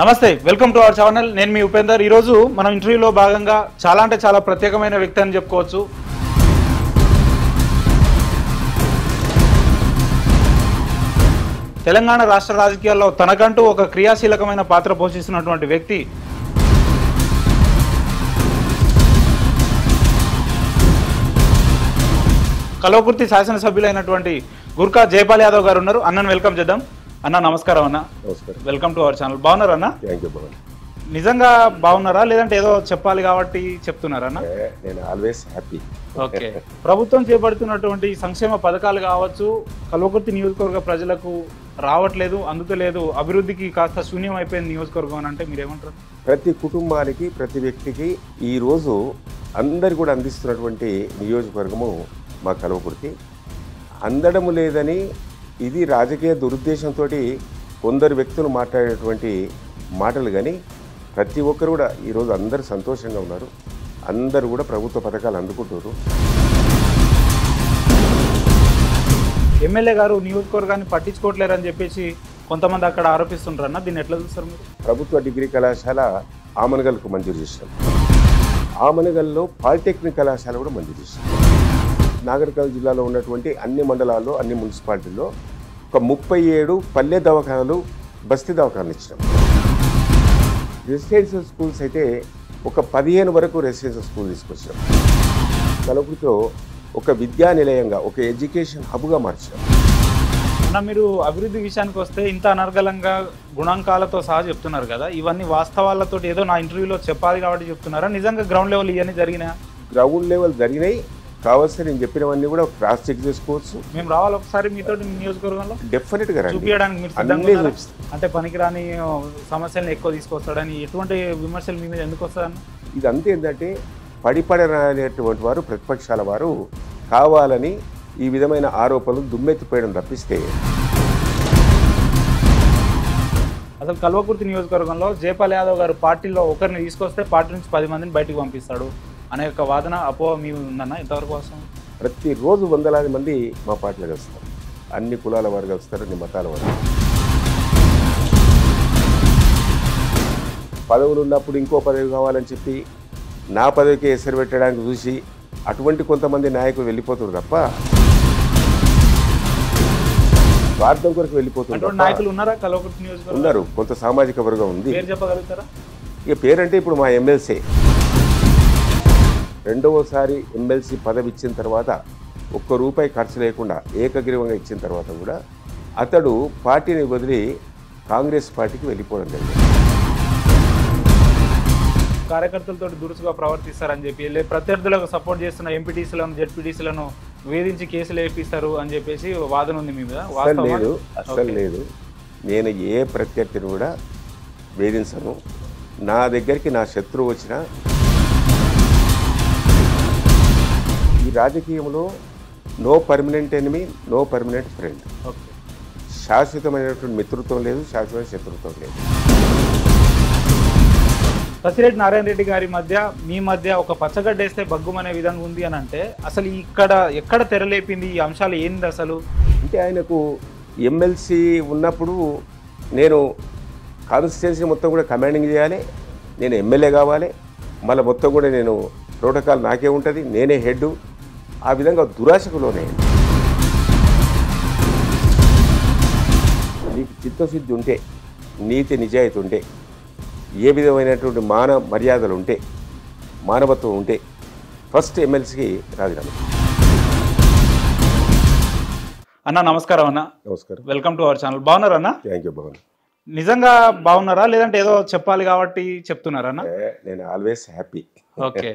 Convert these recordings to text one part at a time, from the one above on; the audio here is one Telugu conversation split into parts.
నమస్తే వెల్కమ్ టు అవర్ ఛానల్. నేను మీ ఉపేందర్. ఈరోజు మనం ఇంటర్వ్యూలో భాగంగా చాలా అంటే చాలా ప్రత్యేకమైన వ్యక్తి అని చెప్పుకోవచ్చు. తెలంగాణ రాష్ట్ర రాజకీయాల్లో తనకంటూ ఒక క్రియాశీలకమైన పాత్ర పోషిస్తున్నటువంటి వ్యక్తి. కలవకుర్తి శాసనసభ్యులైనటువంటి గుర్కా జయపాల్ యాదవ్ గారు ఉన్నారు. అన్నను వెల్కమ్ చేద్దాం. అన్న నమస్కారం అన్న. నమస్కారం. వెల్కమ్ టు అవర్ ఛానల్ బాగున్నారా అన్న? థ్యాంక్ యూ భవన్ నిజంగా బాగున్నారా? లేదంటే ఏదో చెప్పాలి కాబట్టి చెప్తున్నారా అన్న? నేను ఆల్వేస్ హ్యాపీ ఓకే. ప్రభుత్వం చేపడుతున్నటువంటి సంక్షేమ పథకాలు కావచ్చు కల్వకుర్తి నియోజకవర్గ ప్రజలకు రావట్లేదు అందుతలేదు అభివృద్ధికి కాస్త శూన్యం అయిపోయింది నియోజకవర్గం అని అంటే మీరేమంటారు? ప్రతి కుటుంబానికి ప్రతి వ్యక్తికి ఈరోజు అందరు కూడా అందిస్తున్నటువంటి నియోజకవర్గము మా కలవకుర్తి. అందడము లేదని ఇది రాజకీయ దురుద్దేశంతో కొందరు వ్యక్తులు మాట్లాడేటువంటి మాటలు కానీ ప్రతి ఒక్కరు కూడా ఈరోజు అందరు సంతోషంగా ఉన్నారు. అందరూ కూడా ప్రభుత్వ పథకాలు అందుకుంటారు ఎమ్మెల్యే గారు నియోజకవర్గాన్ని పట్టించుకోవట్లేరని చెప్పేసి కొంతమంది అక్కడ ఆరోపిస్తుంటారు అన్న దీన్ని ఎట్లా చూస్తారు మీరు? ప్రభుత్వ డిగ్రీ కళాశాల ఆమనగల్కు మంజూరు చేసినాం ఆమనగల్లో పాలిటెక్నిక్ కళాశాల కూడా మంజూరు చేసినాం నాగరికల్ జిల్లాలో ఉన్నటువంటి అన్ని మండలాల్లో అన్ని మున్సిపాలిటీల్లో ఒక ముప్పై ఏడు పల్లె దవాఖానాలు బస్తీ దవాఖానాలు ఇచ్చినాం. రెసిడెన్షియల్ స్కూల్స్ అయితే ఒక పదిహేను వరకు రెసిడెన్షియల్ స్కూల్ తీసుకొచ్చినాం. కలపుతో ఒక విద్యా నిలయంగా ఒక ఎడ్యుకేషన్ హబ్గా మార్చాం. అన్న మీరు అభివృద్ధి విషయానికి వస్తే ఇంత అనర్గళంగా గుణాంకాలతో సహా చెప్తున్నారు కదా ఇవన్నీ వాస్తవాలతో ఏదో నా ఇంటర్వ్యూలో చెప్పాలి కాబట్టి చెప్తున్నారా? నిజంగా గ్రౌండ్ లెవెల్ ఇవన్నీ జరిగినా గ్రౌండ్ లెవెల్ జరిగినాయి. కావాల్సిన నేను చెప్పినవన్నీ కూడా క్రాస్ చెక్ చేసుకోవచ్చు. మేము రావాలి ఒకసారి మీతో నియోజకవర్గంలో? డెఫినెట్గా రండి. చూపించడానికి అంటే పనికిరాని సమస్యలను ఎక్కువ తీసుకొస్తాడని ఎటువంటి విమర్శలు మీ మీద ఎందుకు వస్తాయన్న? ఇదంతా ఏంటంటే పడిపడనేటువంటి వారు ప్రతిపక్షాల వారు కావాలని ఈ విధమైన ఆరోపణలు దుమ్మెత్తిపోయడం తప్పిస్తే. అసలు కల్వకుర్తి నియోజకవర్గంలో జయపాల్ యాదవ్ గారు పార్టీలో ఒకరిని తీసుకొస్తే పార్టీ నుంచి పది మందిని బయటికి పంపిస్తాడు. అనే యొక్క వాదన అపో మీ ఉందన్న? ఇంతవరకు వస్తాం ప్రతిరోజు వందలాది మంది మా పార్టీలో కలుస్తారు. అన్ని కులాల వారు కలుస్తారు అన్ని మతాల వారు. పదవులు ఉన్నప్పుడు ఇంకో పదవి కావాలని చెప్పి నా పదవికి ఎసరు పెట్టడానికి చూసి అటువంటి కొంతమంది నాయకులు వెళ్ళిపోతారు తప్ప స్వార్థం కొరకు వెళ్ళిపోతున్నారు నాయకులు ఉన్నారా? కొంత సామాజిక వర్గం ఉంది. ఇక పేరంటే ఇప్పుడు మా ఎమ్మెల్సీ. రెండవసారి ఎమ్మెల్సీ పదవి ఇచ్చిన తర్వాత ఒక్క రూపాయి ఖర్చు లేకుండా ఏకగ్రీవంగా ఇచ్చిన తర్వాత కూడా అతడు పార్టీని వదిలి కాంగ్రెస్ పార్టీకి వెళ్ళిపోవడం జరిగింది కార్యకర్తలతో దురుసుగా ప్రవర్తిస్తారని చెప్పి ప్రత్యర్థులకు సపోర్ట్ చేస్తున్న ఎంపీటీసీలను జెడ్పీటీసీలను వేధించి కేసులు వేపిస్తారు అని చెప్పేసి వాదన ఉంది మీ మీద? లేదు అసలు. లేదు నేను ఏ ప్రత్యర్థిని కూడా వేధించను నా దగ్గరికి నా శత్రువు వచ్చినా రాజకీయంలో no permanent enemy no permanent friend శాశ్వతమైనటువంటి మిత్రత్వం లేదు శాశ్వతమైన శత్రుత్వం లేదు. ససిరెడ్డి నారాయణ రెడ్డి గారి మధ్య మీ మధ్య ఒక పచ్చగడ్డ వేస్తే బగ్గుమనే విధంగా ఉంది అని అంటే అసలు ఇక్కడ ఎక్కడ తెరలేపింది ఈ అంశాలు ఏంది అసలు? అంటే ఆయనకు ఎమ్మెల్సీ ఉన్నప్పుడు నేను కాన్స్టిట్యున్సీ మొత్తం కూడా కమాండింగ్ చేయాలి నేను ఎమ్మెల్యే కావాలి మళ్ళీ మొత్తం కూడా నేను ప్రోటోకాల్ నాకే ఉంటుంది నేనే హెడ్ ఆ విధంగా దురాశకు లోనే నీకు చిత్తశుద్ధి ఉంటే నీతి నిజాయితీ ఉంటే ఏ విధమైనటువంటి మాన మర్యాదలు ఉంటే మానవత్వం ఉంటే ఫస్ట్ ఎమ్మెల్సీకి రాజీనామా. అన్న నమస్కారం అన్న. నమస్కారం. వెల్కమ్ టు అవర్ ఛానల్ బాగున్నారా అన్న? థ్యాంక్ యూ భవన్ నిజంగా బాగున్నారా? లేదంటే ఏదో చెప్పాలి కాబట్టి చెప్తున్నారా అన్న? నేను ఆల్వేస్ హ్యాపీ ఓకే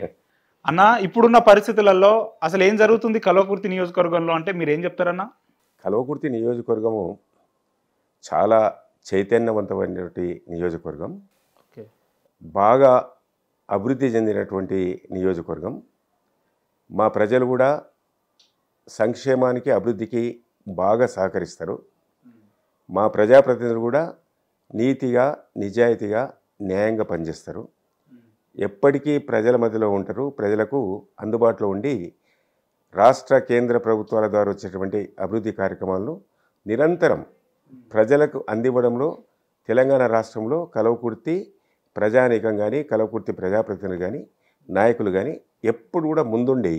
అన్న ఇప్పుడున్న పరిస్థితులలో అసలు ఏం జరుగుతుంది కల్వకుర్తి నియోజకవర్గంలో అంటే మీరు ఏం చెప్తారన్నా? కల్వకుర్తి నియోజకవర్గము చాలా చైతన్యవంతమైనటువంటి నియోజకవర్గం. బాగా అభివృద్ధి చెందినటువంటి నియోజకవర్గం. మా ప్రజలు కూడా సంక్షేమానికి అభివృద్ధికి బాగా సహకరిస్తారు. మా ప్రజాప్రతినిధులు కూడా నీతిగా నిజాయితీగా న్యాయంగా పనిచేస్తారు. ఎప్పటికీ ప్రజల మధ్యలో ఉంటారు. ప్రజలకు అందుబాటులో ఉండి రాష్ట్ర కేంద్ర ప్రభుత్వాల ద్వారా వచ్చేటువంటి అభివృద్ధి కార్యక్రమాలను నిరంతరం ప్రజలకు అందివ్వడంలో తెలంగాణ రాష్ట్రంలో కలవకుర్తి ప్రజానీకం కానీ కలవకుర్తి ప్రజాప్రతినిధులు కానీ నాయకులు కానీ ఎప్పుడు కూడా ముందుండి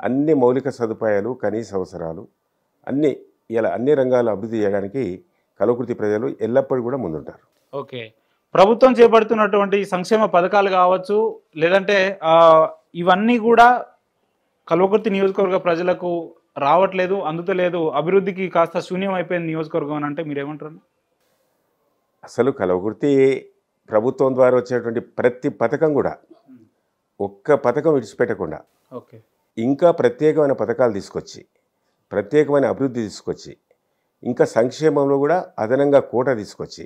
అన్ని మౌలిక సదుపాయాలు కనీస అవసరాలు అన్ని ఇలా అన్ని రంగాలు అభివృద్ధి చేయడానికి కలవకుర్తి ప్రజలు ఎల్లప్పుడూ కూడా ముందుంటారు. ఓకే. ప్రభుత్వం చేపడుతున్నటువంటి సంక్షేమ పథకాలు కావచ్చు లేదంటే ఇవన్నీ కూడా కల్వకుర్తి నియోజకవర్గ ప్రజలకు రావట్లేదు అందుతలేదు. అభివృద్ధికి కాస్త శూన్యం అయిపోయింది నియోజకవర్గం అని అంటే మీరేమంటారు? అసలు కలవకుర్తి ప్రభుత్వం ద్వారా వచ్చేటువంటి ప్రతి పథకం కూడా ఒక్క పథకం విడిచిపెట్టకుండా ఓకే. ఇంకా ప్రత్యేకమైన పథకాలు తీసుకొచ్చి ప్రత్యేకమైన అభివృద్ధి తీసుకొచ్చి ఇంకా సంక్షేమంలో కూడా అదనంగా కోట తీసుకొచ్చి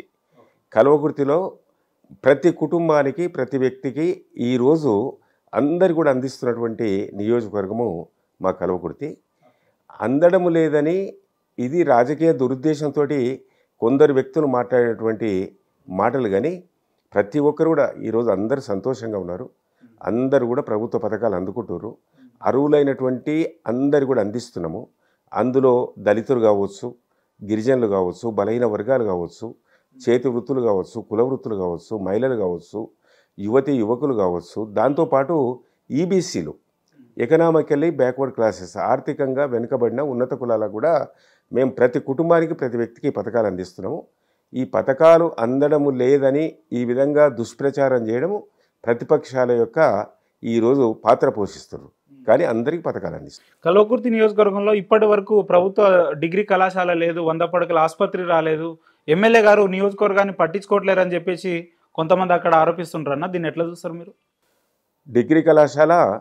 కల్వకుర్తిలో ప్రతి కుటుంబానికి ప్రతి వ్యక్తికి ఈరోజు అందరు కూడా అందిస్తున్నటువంటి నియోజకవర్గము మా కల్వకుర్తి అందడము లేదని ఇది రాజకీయ దురుద్దేశంతో కొందరు వ్యక్తులు మాట్లాడేటువంటి మాటలు కానీ ప్రతి ఒక్కరు కూడా ఈరోజు అందరూ సంతోషంగా ఉన్నారు. అందరూ కూడా ప్రభుత్వ పథకాలు అందుకుంటున్నారు. అరువులైనటువంటి అందరు కూడా అందిస్తున్నాము. అందులో దళితులు కావచ్చు గిరిజనులు కావచ్చు బలహీన వర్గాలు కావచ్చు చేతి వృత్తులు కావచ్చు కుల వృత్తులు కావచ్చు మహిళలు కావచ్చు యువతి యువకులు కావచ్చు. దాంతోపాటు ఈబీసీలు ఎకనామికల్లీ బ్యాక్వర్డ్ క్లాసెస్. ఆర్థికంగా వెనుకబడిన ఉన్నత కులాలకు కూడా మేము ప్రతి కుటుంబానికి ప్రతి వ్యక్తికి పథకాలు అందిస్తున్నాము. ఈ పథకాలు అందడము లేదని ఈ విధంగా దుష్ప్రచారం చేయడము ప్రతిపక్షాల యొక్క ఈరోజు పాత్ర పోషిస్తున్నారు. కానీ అందరికీ పథకాలు అందిస్తారు కల్వకుర్తి నియోజకవర్గంలో ఇప్పటి వరకు ప్రభుత్వ డిగ్రీ కళాశాల లేదు వంద పడకల ఆసుపత్రి రాలేదు. ఎమ్మెల్యే గారు నియోజకవర్గాన్ని పట్టించుకోవట్లేరని చెప్పేసి కొంతమంది అక్కడ ఆరోపిస్తుంటారు అన్న దీన్ని ఎట్లా చూస్తారు మీరు? డిగ్రీ కళాశాల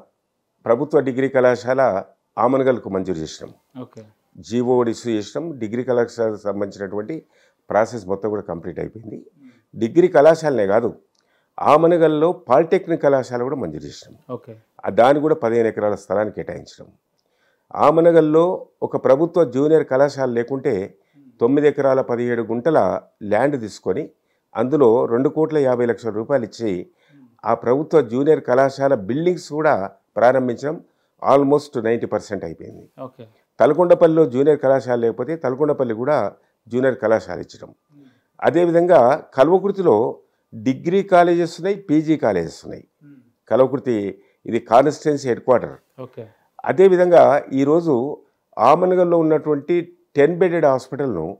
ప్రభుత్వ డిగ్రీ కళాశాల ఆమనగల్కు మంజూరు చేసినాం. ఓకే. జీవో ఇష్యూ చేసినాం. డిగ్రీ కళాశాలకు సంబంధించినటువంటి ప్రాసెస్ మొత్తం కూడా కంప్లీట్ అయిపోయింది. డిగ్రీ కళాశాలనే కాదు ఆమనగల్లో పాలిటెక్నిక్ కళాశాల కూడా మంజూరు చేసినాం. ఓకే. దాన్ని కూడా పదిహేను ఎకరాల స్థలాన్ని కేటాయించడం ఆమనగల్లో ఒక ప్రభుత్వ జూనియర్ కళాశాల లేకుంటే తొమ్మిది ఎకరాల పదిహేడు గుంటల ల్యాండ్ తీసుకొని అందులో రెండు కోట్ల యాభై లక్షల రూపాయలు ఇచ్చి ఆ ప్రభుత్వ జూనియర్ కళాశాల బిల్డింగ్స్ కూడా ప్రారంభించడం ఆల్మోస్ట్ నైంటీ పర్సెంట్ అయిపోయింది. తలకొండపల్లిలో జూనియర్ కళాశాల లేకపోతే తలకొండపల్లి కూడా జూనియర్ కళాశాల ఇచ్చడం. అదేవిధంగా కల్వకుర్తిలో డిగ్రీ కాలేజెస్ ఉన్నాయి పీజీ కాలేజెస్ ఉన్నాయి. కల్వకుర్తి ఇది కాన్స్టిట్యున్సీ హెడ్ క్వార్టర్. అదేవిధంగా ఈరోజు ఆమనగల్లో ఉన్నటువంటి టెన్ బెడెడ్ హాస్పిటల్ను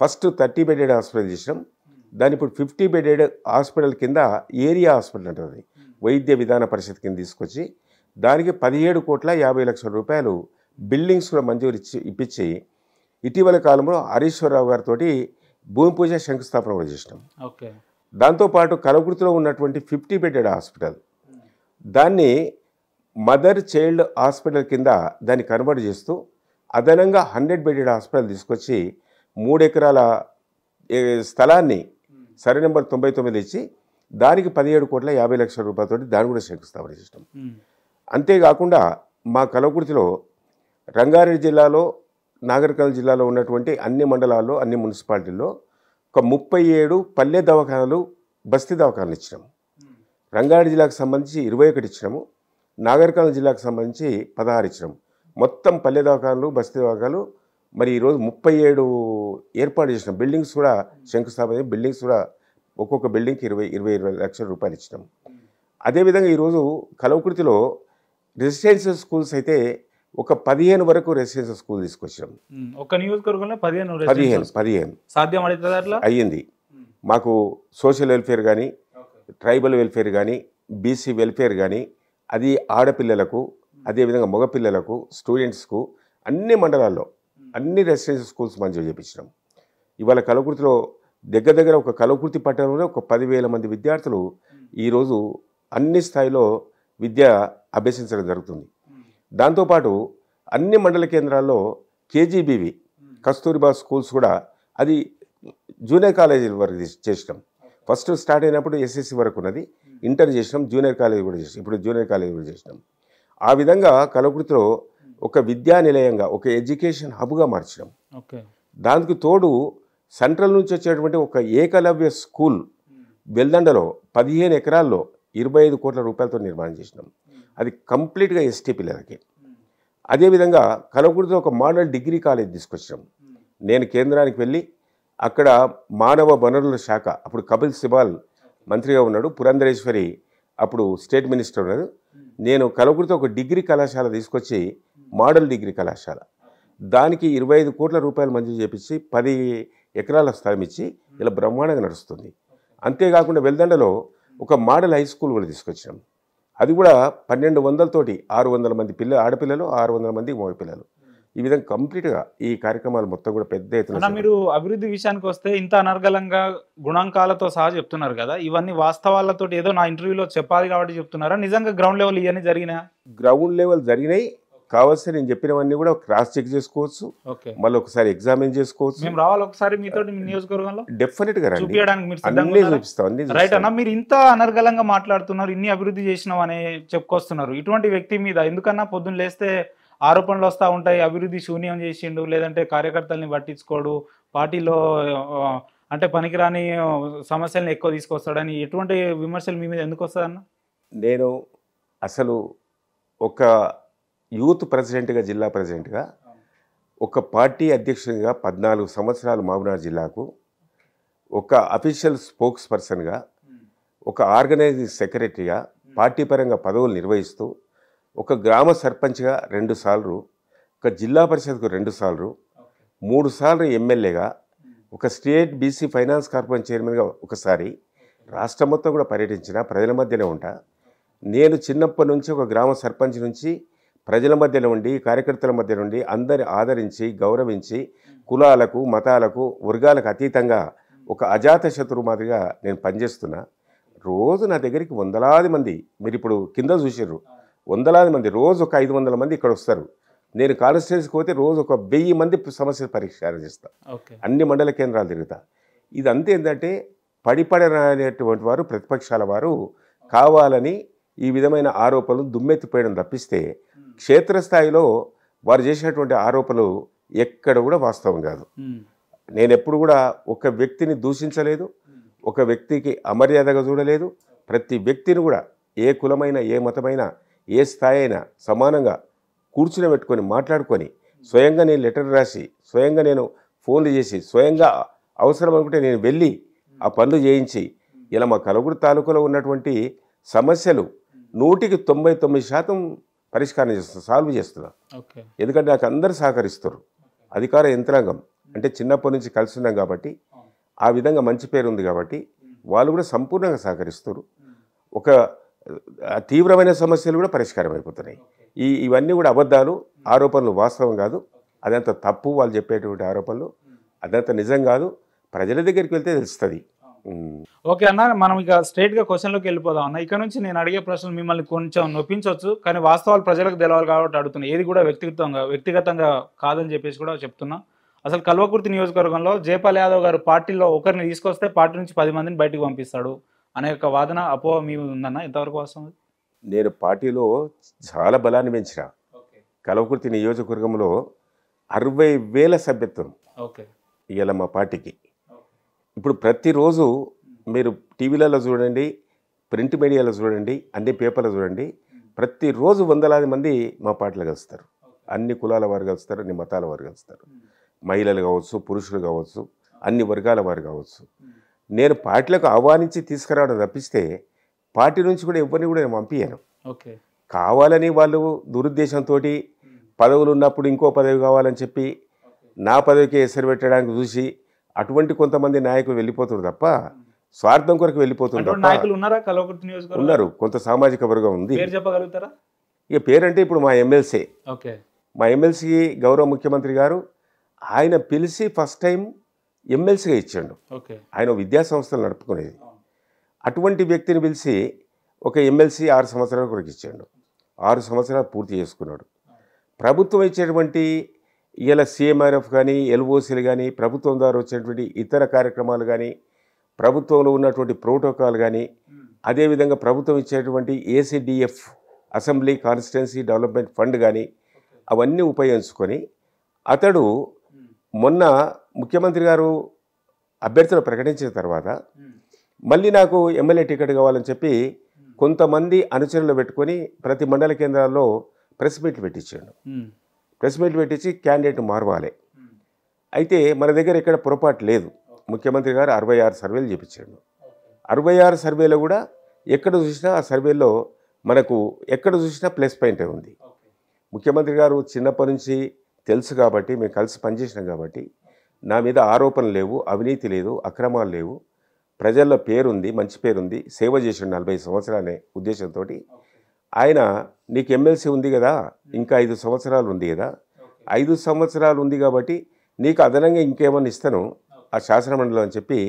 ఫస్ట్ థర్టీ బెడెడ్ హాస్పిటల్ చేసినాం. దాని ఇప్పుడు ఫిఫ్టీ బెడెడ్ హాస్పిటల్ కింద ఏరియా హాస్పిటల్ అంటుంది వైద్య విధాన పరిషత్ కింద తీసుకొచ్చి దానికి పదిహేడు కోట్ల యాభై లక్షల రూపాయలు బిల్డింగ్స్ కూడా మంజూరు ఇచ్చి ఇప్పించి ఇటీవల కాలంలో హరీశ్వరరావు గారితో భూమి పూజ శంకుస్థాపన కూడా చేసినాం. ఓకే. దాంతోపాటు కలవకుర్తిలో ఉన్నటువంటి ఫిఫ్టీ బెడెడ్ హాస్పిటల్. దాన్ని మదర్ చైల్డ్ హాస్పిటల్ కింద దాన్ని కన్వర్ట్ చేస్తూ అదనంగా హండ్రెడ్ బెడెడ్ హాస్పిటల్ తీసుకొచ్చి మూడు ఎకరాల స్థలాన్ని సరి నెంబర్ తొంభై తొమ్మిది ఇచ్చి దానికి పదిహేడు కోట్ల యాభై లక్షల రూపాయలతో దాన్ని కూడా శంకుస్థాపన చేసినాం. అంతేకాకుండా మా కలవకుర్తిలో రంగారెడ్డి జిల్లాలో నాగరికల్ జిల్లాలో ఉన్నటువంటి అన్ని మండలాల్లో అన్ని మున్సిపాలిటీల్లో ఒక ముప్పై ఏడు పల్లె దవాఖానాలు బస్తీ దవాఖానాలు ఇచ్చినాము రంగారెడ్డి జిల్లాకు సంబంధించి ఇరవై ఒకటి ఇచ్చినాము. నాగరికల్ జిల్లాకు సంబంధించి పదహారు ఇచ్చినాము మొత్తం పల్లె దవాఖానాలు బస్తీ దవాఖానాలు మరి ఈరోజు ముప్పై ఏడు ఏర్పాటు చేసినాం. బిల్డింగ్స్ కూడా శంకుస్థాపన బిల్డింగ్స్ కూడా ఒక్కొక్క బిల్డింగ్కి ఇరవై ఇరవై ఇరవై లక్షల రూపాయలు ఇచ్చినాం. అదేవిధంగా ఈరోజు కలవకుర్తిలో రెసిడెన్షియల్ స్కూల్స్ అయితే ఒక పదిహేను వరకు రెసిడెన్షియల్ స్కూల్ తీసుకొచ్చాం ఒక నియోజకవర్గంలో పదిహేను పదిహేను పదిహేను. సాధ్యం అయ్యింది. మాకు సోషల్ వెల్ఫేర్ కానీ ట్రైబల్ వెల్ఫేర్ కానీ బీసీ వెల్ఫేర్ కానీ అది ఆడపిల్లలకు అదేవిధంగా మగపిల్లలకు స్టూడెంట్స్కు అన్ని మండలాల్లో అన్ని రెసిడెన్షియల్ స్కూల్స్ మంజూరు చేయించినాం ఇవాళ కలకుర్తిలో దగ్గర దగ్గర ఒక కలకుర్తి పట్టణంలో ఒక పదివేల మంది విద్యార్థులు ఈరోజు అన్ని స్థాయిలో విద్య అభ్యసించడం జరుగుతుంది. దాంతోపాటు అన్ని మండల కేంద్రాల్లో కేజీబీవి కస్తూరిబా స్కూల్స్ కూడా అది జూనియర్ కాలేజీ వరకు చేసి- చేసినాం. ఫస్ట్ స్టార్ట్ అయినప్పుడు ఎస్ఎస్సి వరకు ఉన్నది. ఇంటర్ చేసినాం జూనియర్ కాలేజ్ కూడా చేసినాం. ఇప్పుడు జూనియర్ కాలేజ్ కూడా చేసినాం. ఆ విధంగా కలకృతిలో ఒక విద్యా నిలయంగా ఒక ఎడ్యుకేషన్ హబ్గా మార్చినాం ఓకే. దానికి తోడు సెంట్రల్ నుంచి వచ్చేటువంటి ఒక ఏకలవ్య స్కూల్ వెల్దండలో పదిహేను ఎకరాల్లో ఇరవై ఐదు కోట్ల రూపాయలతో నిర్మాణం చేసినాం. అది కంప్లీట్గా ఎస్టీ పిల్లలకి. అదేవిధంగా కలవకుర్తిలో ఒక మోడల్ డిగ్రీ కాలేజ్ తీసుకొచ్చాం నేను కేంద్రానికి వెళ్ళి అక్కడ మానవ వనరుల శాఖ అప్పుడు కపిల్ సిబాల్ మంత్రిగా ఉన్నాడు పురంధరేశ్వరి అప్పుడు స్టేట్ మినిస్టర్ ఉన్నాడు నేను కలవకుడితో ఒక డిగ్రీ కళాశాల తీసుకొచ్చి మోడల్ డిగ్రీ కళాశాల. దానికి ఇరవై ఐదు కోట్ల రూపాయలు మంజూరు చేపించి పది ఎకరాల స్థలం ఇచ్చి ఇలా బ్రహ్మాండంగా నడుస్తుంది. అంతేకాకుండా వెల్దండలో ఒక మోడల్ హై స్కూల్ కూడా తీసుకొచ్చాం అది కూడా పన్నెండు వందలతోటి ఆరు వందల మంది పిల్ల ఆడపిల్లలు ఆరు వందల మంది మగ పిల్లలు ఈ విధంగా కంప్లీట్గా ఈ కార్యక్రమాలు మొత్తం కూడా పెద్ద ఎత్తున మీరు అభివృద్ధి విషయానికి వస్తే ఇంత అనర్గళంగా గుణాంకాలతో సహా చెప్తున్నారు కదా ఇవన్నీ వాస్తవాలతో ఏదో నా ఇంటర్వ్యూలో చెప్పాలి కాబట్టి చెప్తున్నారా? నిజంగా గ్రౌండ్ లెవెల్ ఇవన్నీ జరిగినా? గ్రౌండ్ లెవెల్ జరిగినాయి. కావాల్సి నేను చెప్పినవన్నీ కూడా క్రాస్ చెక్ చేసుకోవచ్చు. ఓకే. మళ్ళీ ఒకసారి ఎగ్జామిన్ చేసుకోవచ్చు. మేము రావాలి ఒకసారి మీతో నియోజకవర్గంలో? డెఫినెట్గా అన్ని? చూపిస్తాం రైట్. అన్న మీరు ఇంత అనర్గళంగా మాట్లాడుతున్నారు ఇన్ని అభివృద్ధి చేసినాం అని చెప్పుకొస్తున్నారు. ఇటువంటి వ్యక్తి మీద ఎందుకన్నా పొద్దున్న లేస్తే ఆరోపణలు వస్తూ ఉంటాయి. అభివృద్ధి శూన్యం చేసిండు లేదంటే కార్యకర్తల్ని పట్టించుకోడు పార్టీలో అంటే పనికిరాని సమస్యల్ని ఎక్కువ తీసుకొస్తాడని ఎటువంటి విమర్శలు మీ మీద ఎందుకు వస్తాయన్న? నేను అసలు ఒక యూత్ ప్రెసిడెంట్గా జిల్లా ప్రెసిడెంట్గా ఒక పార్టీ అధ్యక్షుడిగా పద్నాలుగు సంవత్సరాలు మహబూబ్నగర్ జిల్లాకు ఒక అఫీషియల్ స్పోక్స్ పర్సన్గా ఒక ఆర్గనైజింగ్ సెక్రటరీగా పార్టీ పరంగా పదవులు నిర్వహిస్తూ ఒక గ్రామ సర్పంచ్గా రెండు సార్లు ఒక జిల్లా పరిషత్కు రెండు సార్లు మూడు సార్లు ఎమ్మెల్యేగా ఒక స్టేట్ బీసీ ఫైనాన్స్ కార్పొరేషన్ చైర్మన్గా ఒకసారి రాష్ట్రం మొత్తం కూడా పర్యటించిన ప్రజల మధ్యనే ఉంటా. నేను చిన్నప్పటి నుంచి ఒక గ్రామ సర్పంచ్ నుంచి ప్రజల మధ్యలో ఉండి కార్యకర్తల మధ్య నుండి అందరి ఆదరించి గౌరవించి కులాలకు మతాలకు వర్గాలకు అతీతంగా ఒక అజాత శత్రువు మాదిరిగా నేను పనిచేస్తున్నా. రోజు నా దగ్గరికి వందలాది మంది మీరు ఇప్పుడు కింద చూసారు వందలాది మంది రోజు ఒక ఐదు వందల మంది ఇక్కడ వస్తారు. నేను కాన్స్టిట్యూన్సీకి పోతే రోజు ఒక వెయ్యి మంది సమస్యలు పరిష్కారం చేస్తాను ఓకే. అన్ని మండల కేంద్రాలు తిరుగుతా. ఇదంతా ఏంటంటే పడిపడనేటువంటి వారు ప్రతిపక్షాల వారు కావాలని ఈ విధమైన ఆరోపణలు దుమ్మెత్తిపోయడం తప్పిస్తే క్షేత్రస్థాయిలో వారు చేసినటువంటి ఆరోపణలు ఎక్కడ కూడా వాస్తవం కాదు. నేను ఎప్పుడు కూడా ఒక వ్యక్తిని దూషించలేదు ఒక వ్యక్తికి అమర్యాదగా చూడలేదు. ప్రతి వ్యక్తిని కూడా ఏ కులమైన ఏ మతమైన ఏ స్థాయి అయినా సమానంగా కూర్చుని పెట్టుకొని మాట్లాడుకొని స్వయంగా నేను లెటర్ రాసి స్వయంగా నేను ఫోన్లు చేసి స్వయంగా అవసరం అనుకుంటే నేను వెళ్ళి ఆ పనులు చేయించి ఇలా మా కలగుడు తాలూకాలో ఉన్నటువంటి సమస్యలు నూటికి తొంభై తొమ్మిది శాతం పరిష్కారం చేస్తున్నా సాల్వ్ చేస్తున్నా. ఎందుకంటే నాకు అందరు సహకరిస్తారు. అధికార యంత్రాంగం అంటే చిన్నప్పటి నుంచి కలిసి ఉన్నాం కాబట్టి ఆ విధంగా మంచి పేరు ఉంది కాబట్టి వాళ్ళు కూడా సంపూర్ణంగా సహకరిస్తారు. ఒక తీవ్రమైన సమస్యలు కూడా పరిష్కారం అయిపోతున్నాయి. ఈ ఇవన్నీ కూడా అబద్ధాలు ఆరోపణలు వాస్తవం కాదు. అదంత తప్పు వాళ్ళు చెప్పేటువంటి ఆరోపణలు. అదంత నిజం కాదు. ప్రజల దగ్గరికి వెళ్తే తెలుస్తుంది. ఓకే అన్న మనం ఇక స్ట్రైట్ క్వశ్చన్లోకి వెళ్ళిపోదాం అన్న. ఇక్కడ నుంచి నేను అడిగే ప్రశ్నలు మిమ్మల్ని కొంచెం నొప్పించవచ్చు కానీ వాస్తవాలు ప్రజలకు తెలవాలి కాబట్టి అడుగుతున్నా. ఏది కూడా వ్యక్తిగతంగా వ్యక్తిగతంగా కాదని చెప్పేసి కూడా చెప్తున్నా. అసలు కల్వకుర్తి నియోజకవర్గంలో జయపాల్ యాదవ్ గారు పార్టీలో ఒకరిని తీసుకొస్తే పార్టీ నుంచి పది మందిని బయటకు పంపిస్తాడు. అనే యొక్క వాదన అపో మీ ఉందన్న? ఎంతవరకు వస్తుంది నేను పార్టీలో చాలా బలాన్ని పెంచిన. కలవకుర్తి నియోజకవర్గంలో అరవై వేల సభ్యత్వం ఓకే. ఇవాళ మా పార్టీకి. ఇప్పుడు ప్రతిరోజు మీరు టీవీలలో చూడండి ప్రింట్ మీడియాలో చూడండి అన్ని పేపర్లో చూడండి ప్రతిరోజు వందలాది మంది మా పార్టీలో కలుస్తారు. అన్ని కులాల వారు కలుస్తారు అన్ని మతాల వారు కలుస్తారు. మహిళలు కావచ్చు పురుషులు కావచ్చు అన్ని వర్గాల వారు కావచ్చు. నేను పార్టీలకు ఆహ్వానించి తీసుకురావడం తప్పిస్తే పార్టీ నుంచి కూడా ఎవరిని కూడా నేను పంపించాను ఓకే. కావాలని వాళ్ళు దురుద్దేశంతో పదవులు ఉన్నప్పుడు ఇంకో పదవి కావాలని చెప్పి నా పదవికి ఎసరు పెట్టడానికి చూసి అటువంటి కొంతమంది నాయకులు వెళ్ళిపోతున్నారు తప్ప స్వార్థం కొరకు వెళ్ళిపోతున్నారు ఉన్నారా. కొంత సామాజిక వర్గం ఉంది. పేరు చెప్పగలుగుతారా? ఇక పేరంటే ఇప్పుడు మా ఎమ్మెల్సీ. ఓకే. మా ఎమ్మెల్సీ గౌరవ ముఖ్యమంత్రి గారు ఆయన పిలిచి ఫస్ట్ టైం ఎమ్మెల్సీగా ఇచ్చాడు. ఆయన విద్యా సంస్థలు నడుపుకునేది. అటువంటి వ్యక్తిని పిలిచి ఒక ఎమ్మెల్సీ ఆరు సంవత్సరాల కొరకు ఇచ్చాడు ఆరు సంవత్సరాలు పూర్తి చేసుకున్నాడు. ప్రభుత్వం ఇచ్చేటువంటి ఇలా సిఎంఆర్ఎఫ్ కానీ ఎల్ఓసీలు కానీ ప్రభుత్వం ద్వారా వచ్చేటువంటి ఇతర కార్యక్రమాలు కానీ ప్రభుత్వంలో ఉన్నటువంటి ప్రోటోకాల్ కానీ అదేవిధంగా ప్రభుత్వం ఇచ్చేటువంటి ACDF assembly constituency development fund కానీ అవన్నీ ఉపయోగించుకొని అతడు మొన్న ముఖ్యమంత్రి గారు అభ్యర్థులు ప్రకటించిన తర్వాత మళ్ళీ నాకు ఎమ్మెల్యే టికెట్ కావాలని చెప్పి కొంతమంది అనుచరులు పెట్టుకొని ప్రతి మండల కేంద్రాల్లో ప్రెస్ మీట్లు పెట్టించాడు. ప్రెస్ మీట్లు పెట్టించి క్యాండిడేట్ మారవాలి. అయితే మన దగ్గర ఇక్కడ పొరపాటు లేదు. ముఖ్యమంత్రి గారు అరవై ఆరు సర్వేలు చేపించాడు. అరవై ఆరు సర్వేలో కూడా ఎక్కడ చూసినా ఆ సర్వేలో మనకు ఎక్కడ చూసినా ప్లస్ పాయింటే ఉంది. ముఖ్యమంత్రి గారు చిన్నప్పటి నుంచి తెలుసు కాబట్టి మేము కలిసి పనిచేసినాం కాబట్టి నా మీద ఆరోపణలు లేవు అవినీతి లేదు అక్రమాలు లేవు. ప్రజల్లో పేరుంది మంచి పేరుంది సేవ చేసిండు నలభై సంవత్సరాలనే ఉద్దేశంతో ఆయన నీకు ఎమ్మెల్సీ ఉంది కదా ఇంకా ఐదు సంవత్సరాలు ఉంది కదా ఐదు సంవత్సరాలు ఉంది కాబట్టి నీకు అదనంగా ఇంకేమన్నా ఇస్తాను ఆ శాసనమండలి అని చెప్పి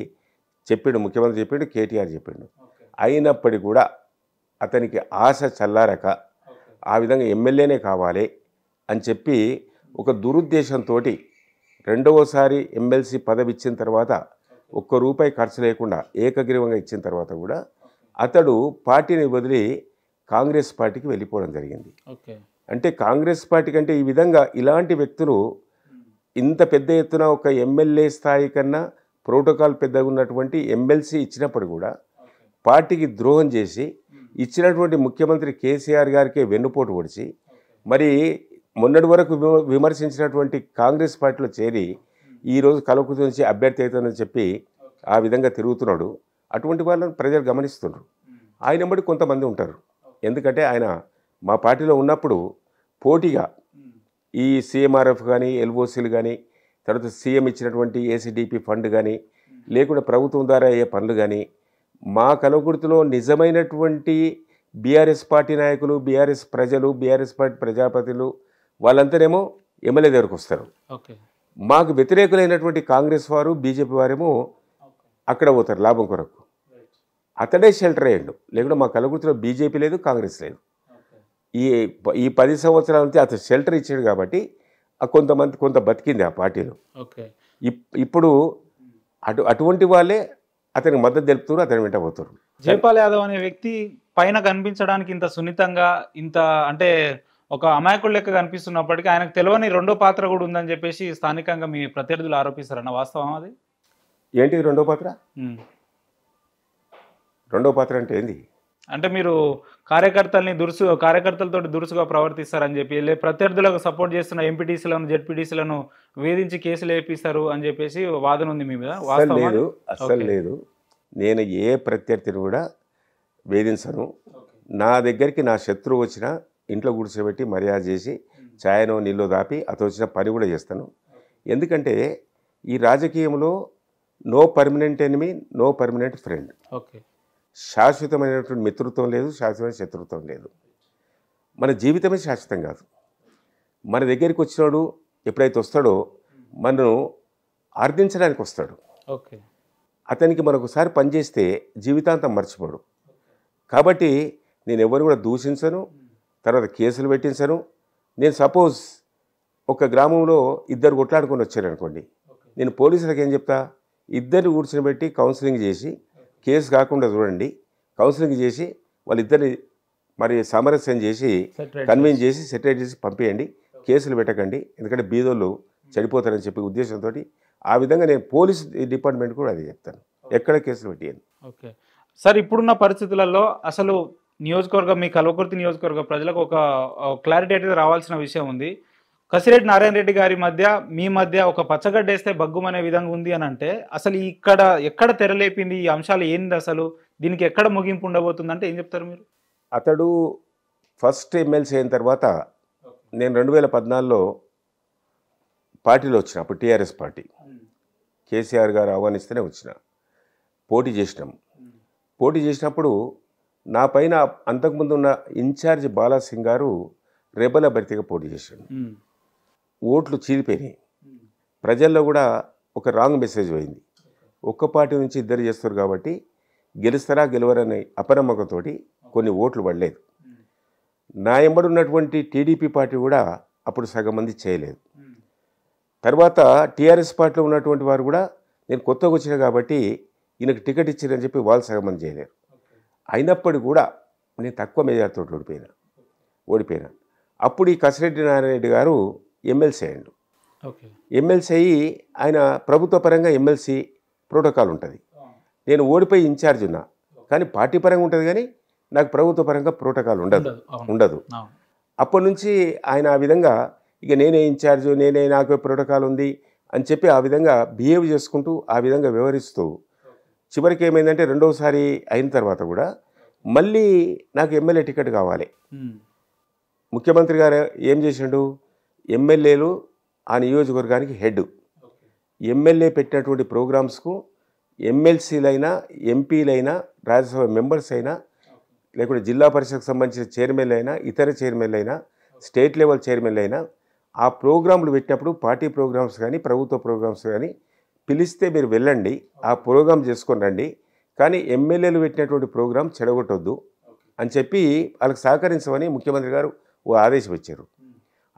చెప్పాడు ముఖ్యమంత్రి చెప్పిండు కేటీఆర్ చెప్పిండు. అయినప్పటికీ కూడా అతనికి ఆశ చల్లారక ఆ విధంగా ఎమ్మెల్యేనే కావాలి అని చెప్పి ఒక దురుద్దేశంతో రెండవసారి ఎమ్మెల్సీ పదవి ఇచ్చిన తర్వాత ఒక్క రూపాయి ఖర్చు లేకుండా ఏకగ్రీవంగా ఇచ్చిన తర్వాత కూడా అతడు పార్టీని వదిలి కాంగ్రెస్ పార్టీకి వెళ్ళిపోవడం జరిగింది. అంటే కాంగ్రెస్ పార్టీ కంటే ఈ విధంగా ఇలాంటి వ్యక్తులు ఇంత పెద్ద ఎత్తున ఒక ఎమ్మెల్యే స్థాయి కన్నా ప్రోటోకాల్ పెద్దగా ఉన్నటువంటి ఎమ్మెల్సీ ఇచ్చినప్పుడు కూడా పార్టీకి ద్రోహం చేసి ఇచ్చినటువంటి ముఖ్యమంత్రి కేసీఆర్ గారికే వెన్నుపోటు పొడిచి మరి మొన్నటి వరకు విమర్శించినటువంటి కాంగ్రెస్ పార్టీలో చేరి ఈరోజు కలవకుర్తి నుంచి అభ్యర్థి అవుతుందని చెప్పి ఆ విధంగా తిరుగుతున్నాడు. అటువంటి వాళ్ళని ప్రజలు గమనిస్తున్నారు ఆయన బట్టి కొంతమంది ఉంటారు. ఎందుకంటే ఆయన మా పార్టీలో ఉన్నప్పుడు పోటీగా ఈ సీఎంఆర్ఎఫ్ కానీ ఎల్ఓసీలు కానీ తర్వాత సీఎం ఇచ్చినటువంటి ఏసీడీపీ ఫండ్ కానీ లేకుండా ప్రభుత్వం ద్వారా అయ్యే పనులు కానీ మా కలవకుర్తిలో నిజమైనటువంటి బీఆర్ఎస్ పార్టీ నాయకులు బీఆర్ఎస్ ప్రజలు బీఆర్ఎస్ పార్టీ ప్రజాపతిలు వాళ్ళంతానేమో ఎమ్మెల్యే దగ్గరకు వస్తారు. ఓకే. మాకు వ్యతిరేకులైనటువంటి కాంగ్రెస్ వారు బీజేపీ వారేమో అక్కడ పోతారు లాభం కొరకు. అతడే షెల్టర్ అయ్యాడు. లేకుంటే మా కలగుర్తిలో బీజేపీ లేదు కాంగ్రెస్ లేదు. ఈ ఈ పది సంవత్సరాల నుంచి అతను షెల్టర్ ఇచ్చాడు కాబట్టి కొంతమంది కొంత బతికింది ఆ పార్టీలో. ఇప్పుడు అటు అటువంటి వాళ్ళే అతనికి మద్దతు తెలుపుతారు అతని వెంట పోతారు జైపాల్ యాదవ్ అనే వ్యక్తి పైన కనిపించడానికి ఇంత సున్నితంగా ఇంత అంటే ఒక అమాయకుడు లెక్క కనిపిస్తున్నప్పటికీ ఆయనకు తెలియని రెండో పాత్ర కూడా ఉందని చెప్పేసి స్థానికంగా మీ ప్రత్యర్థులు ఆరోపిస్తారన్న వాస్తవం అది? ఏంటి రెండో పాత్ర. రెండో పాత్ర అంటే ఏంది? అంటే మీరు కార్యకర్తల్ని దురుసు కార్యకర్తలతో దురుసుగా ప్రవర్తిస్తారని చెప్పి లే ప్రత్యర్థులకు సపోర్ట్ చేస్తున్న ఎంపీటీసీలను జెడ్పీటీసీలను వేధించి కేసులు వేపిస్తారు అని చెప్పేసి వాదన ఉంది మీ మీద. వాస్తవమా? లేదు అస్సలు ఓకే. లేదు. నేను ఏ ప్రత్యర్థిని కూడా వేధించను. నా దగ్గరికి నా శత్రువు వచ్చినా ఇంట్లో కూర్చోబెట్టి మర్యాద చేసి ఛాయనో నీళ్ళు దాపి అతను వచ్చిన పని కూడా చేస్తాను. ఎందుకంటే ఈ రాజకీయంలో no permanent enemy no permanent friend okay. శాశ్వతమైనటువంటి మిత్రత్వం లేదు శాశ్వతమైన శత్రుత్వం లేదు. మన జీవితమే శాశ్వతం కాదు. మన దగ్గరికి వచ్చినాడు ఎప్పుడైతే వస్తాడో మనను ఆర్దించడానికి వస్తాడు. ఓకే. అతనికి మనొకసారి పనిచేస్తే జీవితాంతం మర్చిపోడు. కాబట్టి నేను ఎవరు కూడా దూషించను తర్వాత కేసులు పెట్టించను నేను సపోజ్ ఒక గ్రామంలో ఇద్దరు కొట్లాడుకొని వచ్చారు అనుకోండి. నేను పోలీసులకు ఏం చెప్తా? ఇద్దరిని కూర్చొని పెట్టి కౌన్సిలింగ్ చేసి కేసు కాకుండా చూడండి. కౌన్సిలింగ్ చేసి వాళ్ళిద్దరిని మరి సామరస్యం చేసి కన్విన్స్ చేసి. సెటరేట్ చేసి పంపేయండి. కేసులు పెట్టకండి. ఎందుకంటే బీదోళ్ళు చెడిపోతారని చెప్పి ఉద్దేశంతో ఆ విధంగా నేను పోలీస్ డిపార్ట్మెంట్ కూడా అది చెప్తాను. ఎక్కడ కేసులు పెట్టియండి ఓకే. సార్ ఇప్పుడున్న పరిస్థితులలో అసలు నియోజకవర్గం మీ కల్వకుర్తి నియోజకవర్గ ప్రజలకు ఒక క్లారిటీ అయితే రావాల్సిన విషయం ఉంది. కసిరెడ్డి నారాయణ రెడ్డి గారి మధ్య మీ మధ్య ఒక పచ్చగడ్డ వేస్తే బగ్గుమనే విధంగా ఉంది అని అంటే అసలు ఇక్కడ ఎక్కడ తెరలేపింది ఈ అంశాలు ఏంది అసలు? దీనికి ఎక్కడ ముగింపు ఉండబోతుంది అంటే ఏం చెప్తారు మీరు? అతడు ఫస్ట్ ఎమ్మెల్సీ అయిన తర్వాత నేను రెండు వేల పద్నాలుగులో పార్టీలో వచ్చిన అప్పుడు టీఆర్ఎస్ పార్టీ. కేసీఆర్ గారు ఆహ్వానిస్తేనే వచ్చిన. పోటీ చేసినాం. పోటీ చేసినప్పుడు నా పైన అంతకుముందు ఉన్న ఇన్ఛార్జ్ బాలాసింగ్ గారు రెబల్ అభ్యర్థిగా పోటీ చేశాడు. ఓట్లు చీలిపోయినాయి. ప్రజల్లో కూడా ఒక రాంగ్ మెసేజ్ పోయింది. ఒక్క పార్టీ నుంచి ఇద్దరు చేస్తారు కాబట్టి గెలుస్తారా గెలవరనే అపనమ్మకంతో కొన్ని ఓట్లు పడలేదు. నా ఎంబడి ఉన్నటువంటి టీడీపీ పార్టీ కూడా అప్పుడు సగం మంది చేయలేదు. తర్వాత టీఆర్ఎస్ పార్టీలో ఉన్నటువంటి వారు కూడా నేను కొత్తగా వచ్చిన కాబట్టి ఈయనకు టికెట్ ఇచ్చారని చెప్పి వాళ్ళు సగం మంది చేయలేరు. అయినప్పటికీ కూడా నేను తక్కువ మెజార్టీతో ఓడిపోయినా. ఓడిపోయినా. అప్పుడు ఈ కసిరెడ్డి నారాయణ రెడ్డి గారు ఎమ్మెల్సీ అయ్యండు. ఎమ్మెల్సీ అయ్యి ఆయన ప్రభుత్వ పరంగా ఎమ్మెల్సీ ప్రోటోకాల్ ఉంటుంది. నేను ఓడిపోయి ఇన్ఛార్జ్ ఉన్నా. కానీ పార్టీ పరంగా ఉంటుంది కానీ నాకు ప్రభుత్వ పరంగా ప్రోటోకాల్ ఉండదు. ఉండదు. అప్పటి నుంచి ఆయన ఆ విధంగా ఇక నేనే ఇన్ఛార్జ్ నేనే నాకు ప్రోటోకాల్ ఉంది అని చెప్పి ఆ విధంగా బిహేవ్ చేసుకుంటూ ఆ విధంగా వ్యవహరిస్తూ చివరికి ఏమైందంటే రెండవసారి అయిన తర్వాత కూడా మళ్ళీ నాకు ఎమ్మెల్యే టికెట్ కావాలి. ముఖ్యమంత్రి గారు ఏం చేసిండు? ఎమ్మెల్యేలు ఆ నియోజకవర్గానికి హెడ్. ఎమ్మెల్యే పెట్టినటువంటి ప్రోగ్రామ్స్కు ఎమ్మెల్సీలైనా ఎంపీలైనా రాజ్యసభ మెంబర్స్ అయినా లేకుంటే జిల్లా పరిషత్కు సంబంధించిన చైర్మన్లు అయినా ఇతర చైర్మన్లు అయినా స్టేట్ లెవెల్ చైర్మన్లు అయినా ఆ ప్రోగ్రాంలు పెట్టినప్పుడు పార్టీ ప్రోగ్రామ్స్ కానీ ప్రభుత్వ ప్రోగ్రామ్స్ కానీ పిలిస్తే మీరు వెళ్ళండి ఆ ప్రోగ్రామ్ చేసుకొని రండి. కానీ ఎమ్మెల్యేలు పెట్టినటువంటి ప్రోగ్రాం చెడగొట్టొద్దు అని చెప్పి వాళ్ళకి సహకరించమని ముఖ్యమంత్రి గారు ఓ ఆదేశం ఇచ్చారు.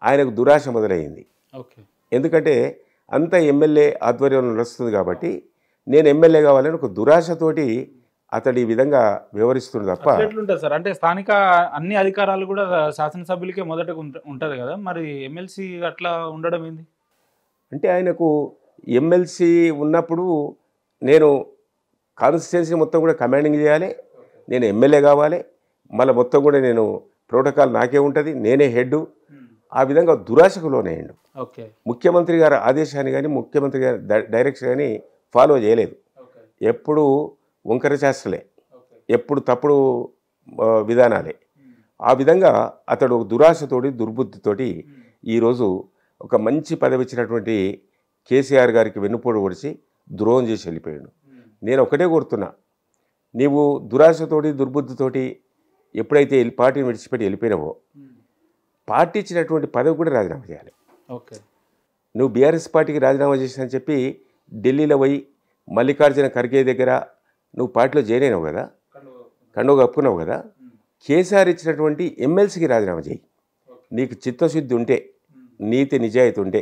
ఆయనకు దురాశ మొదలైంది. ఓకే. ఎందుకంటే అంత ఎమ్మెల్యే ఆధ్వర్యంలో నడుస్తుంది కాబట్టి నేను ఎమ్మెల్యే కావాలని ఒక దురాశతోటి అతడు ఈ విధంగా వ్యవహరిస్తుంది తప్ప ఎట్లుంటది సార్? అంటే స్థానిక అన్ని అధికారాలు కూడా శాసనసభ్యులకే మొదటగా ఉంట- ఉంటది కదా? మరి ఎమ్మెల్సీ అట్లా ఉండడం ఏంది? అంటే ఆయనకు ఎమ్మెల్సీ ఉన్నప్పుడు నేను కాన్స్టిట్యున్సీ మొత్తం కూడా కమాండింగ్ చేయాలి. నేను ఎమ్మెల్యే కావాలి. మళ్ళీ మొత్తం కూడా నేను ప్రోటోకాల్ నాకే ఉంటుంది. నేనే హెడ్ ఆ విధంగా దురాశకు లోనయ్యండు ఓకే ముఖ్యమంత్రి గారి ఆదేశాన్ని కానీ ముఖ్యమంత్రి గారి డ- డైరెక్షన్ కానీ ఫాలో చేయలేదు. ఎప్పుడు వంకర చేస్తలే. ఎప్పుడు తప్పుడు విధానాలే. ఆ విధంగా అతడు దురాశతోటి దుర్బుద్ధితోటి ఈరోజు ఒక మంచి పదవి ఇచ్చినటువంటి కేసీఆర్ గారికి వెన్నుపోటు పొడిచి ద్రోహం చేసి వెళ్ళిపోయాడు. నేను ఒకటే కోరుతున్నా నీవు దురాశతోటి దుర్బుద్ధితోటి ఎప్పుడైతే పార్టీని విడిచిపెట్టి వెళ్ళిపోయినావో పార్టీ ఇచ్చినటువంటి పదవి కూడా రాజీనామా చేయాలి. ఓకే. నువ్వు బీఆర్ఎస్ పార్టీకి రాజీనామా చేసినని చెప్పి ఢిల్లీలో పోయి మల్లికార్జున ఖర్గే దగ్గర నువ్వు పార్టీలో జాయిన్ అయినావు కదా? కండువ కప్పుకున్నావు కదా? కేసీఆర్ ఇచ్చినటువంటి ఎమ్మెల్సీకి రాజీనామా చేయి. నీకు చిత్తశుద్ధి ఉంటే నీతి నిజాయితీ ఉంటే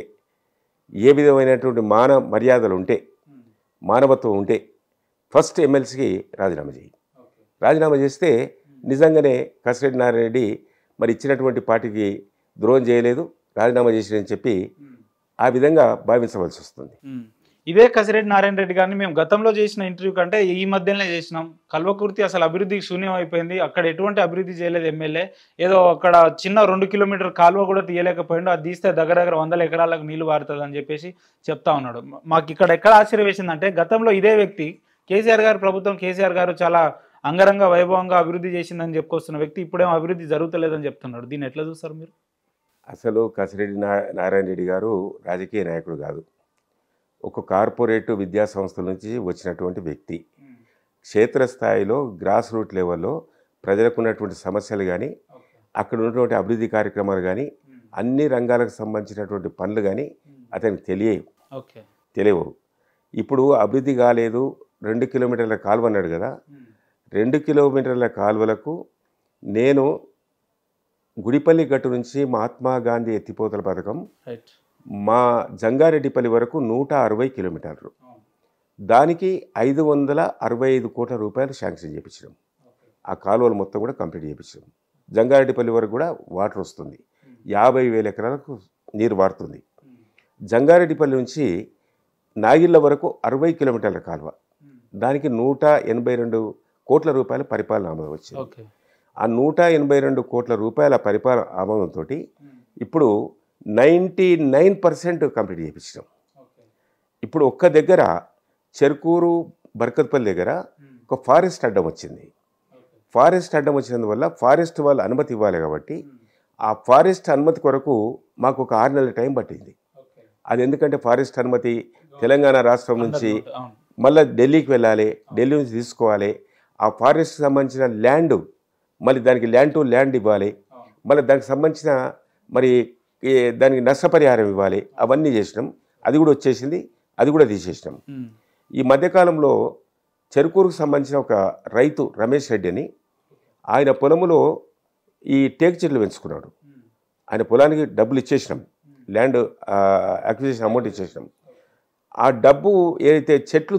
ఏ విధమైనటువంటి మాన మర్యాదలు ఉంటే మానవత్వం ఉంటే ఫస్ట్ ఎమ్మెల్సీకి రాజీనామా చేయి. రాజీనామా చేస్తే నిజంగానే కసిరెడ్డి నారాయణ రెడ్డి మరి ఇచ్చినటువంటి పార్టీకి ద్రోహం చేయలేదు రాజీనామా చేసిరని చెప్పి ఆ విధంగా భావించవలసి వస్తుంది. ఇదే కసిరెడ్డి నారాయణ రెడ్డి గారిని మేము గతంలో చేసిన ఇంటర్వ్యూ కంటే ఈ మధ్యనే చేసినాం. కల్వకుర్తి అసలు అభివృద్ధికి శూన్యం అయిపోయింది. అక్కడ ఎటువంటి అభివృద్ధి చేయలేదు ఎమ్మెల్యే. ఏదో అక్కడ చిన్న రెండు కిలోమీటర్ కాలువ కూడా తీయలేకపోయిండు. అది తీస్తే దగ్గర దగ్గర వందల ఎకరాలకు నీళ్ళు పారుతుంది అని చెప్పేసి చెప్తా ఉన్నాడు. మాకు ఇక్కడ ఎక్కడ ఆశ్చర్యం వేసిందంటే గతంలో ఇదే వ్యక్తి కేసీఆర్ గారు ప్రభుత్వం కేసీఆర్ గారు చాలా అంగరంగ వైభవంగా అభివృద్ధి చేసిందని చెప్పుకొస్తున్న వ్యక్తి ఇప్పుడేమో అభివృద్ధి జరుగుతలేదని చెప్తున్నాడు. దీన్ని ఎట్లా చూస్తారు మీరు? అసలు కసిరెడ్డి నారాయణ రెడ్డి గారు రాజకీయ నాయకుడు కాదు. ఒక కార్పొరేట్ విద్యా సంస్థల నుంచి వచ్చినటువంటి వ్యక్తి. క్షేత్రస్థాయిలో గ్రాస్ రూట్ లెవెల్లో ప్రజలకు ఉన్నటువంటి సమస్యలు కానీ అక్కడ ఉన్నటువంటి అభివృద్ధి కార్యక్రమాలు కానీ అన్ని రంగాలకు సంబంధించినటువంటి పనులు కానీ అతనికి తెలియవు. తెలియవు. ఇప్పుడు అభివృద్ధి కాలేదు రెండు కిలోమీటర్ల కాలువ అన్నాడు కదా. రెండు కిలోమీటర్ల కాలువలకు నేను గుడిపల్లి గట్టు నుంచి మహాత్మా గాంధీ ఎత్తిపోతల పథకం మా జంగారెడ్డిపల్లి వరకు నూట అరవై కిలోమీటర్లు. దానికి ఐదు వందల అరవై ఐదు కోట్ల రూపాయలు శాంక్షన్ చేయించడం ఆ కాలువలు మొత్తం కూడా కంప్లీట్ చేయించడం జంగారెడ్డిపల్లి వరకు కూడా వాటర్ వస్తుంది. యాభై వేల ఎకరాలకు నీరు వారుతుంది. జంగారెడ్డిపల్లి నుంచి నాగిళ్ళ వరకు అరవై కిలోమీటర్ల కాలువ. దానికి నూట ఎనభై రెండు కోట్ల రూపాయల పరిపాలన ఆమోదం వచ్చింది. ఆ నూట ఎనభై రెండు కోట్ల రూపాయల పరిపాలన ఆమోదంతో ఇప్పుడు నైంటీ నైన్ పర్సెంట్ కంప్లీట్ చేయించడం ఇప్పుడు ఒక్క దగ్గర చెరుకూరు బర్కత్పల్లి దగ్గర ఒక ఫారెస్ట్ అడ్డం వచ్చింది. ఫారెస్ట్ అడ్డం వచ్చినందువల్ల ఫారెస్ట్ వాళ్ళు అనుమతి ఇవ్వాలి కాబట్టి ఆ ఫారెస్ట్ అనుమతి కొరకు మాకు ఒక ఆరు నెలల టైం పట్టింది. అది ఎందుకంటే ఫారెస్ట్ అనుమతి తెలంగాణ రాష్ట్రం నుంచి మళ్ళీ ఢిల్లీకి వెళ్ళాలి ఢిల్లీ నుంచి తీసుకోవాలి. ఆ ఫారెస్ట్ సంబంధించిన ల్యాండ్ మళ్ళీ దానికి ల్యాండ్ టు ల్యాండ్ ఇవ్వాలి. మళ్ళీ దానికి సంబంధించిన మరి దానికి నష్టపరిహారం ఇవ్వాలి. అవన్నీ చేసినాం. అది కూడా వచ్చేసింది. అది కూడా తీసేసినాం. ఈ మధ్యకాలంలో చెరుకూరుకు సంబంధించిన ఒక రైతు రమేష్ రెడ్డి అని ఆయన పొలములో ఈ టేక్ చెట్లు పెంచుకున్నాడు. ఆయన పొలానికి డబ్బులు ఇచ్చేసినాం. ల్యాండ్ అక్విజిషన్ అమౌంట్ ఇచ్చేసినాం. ఆ డబ్బు ఏదైతే చెట్లు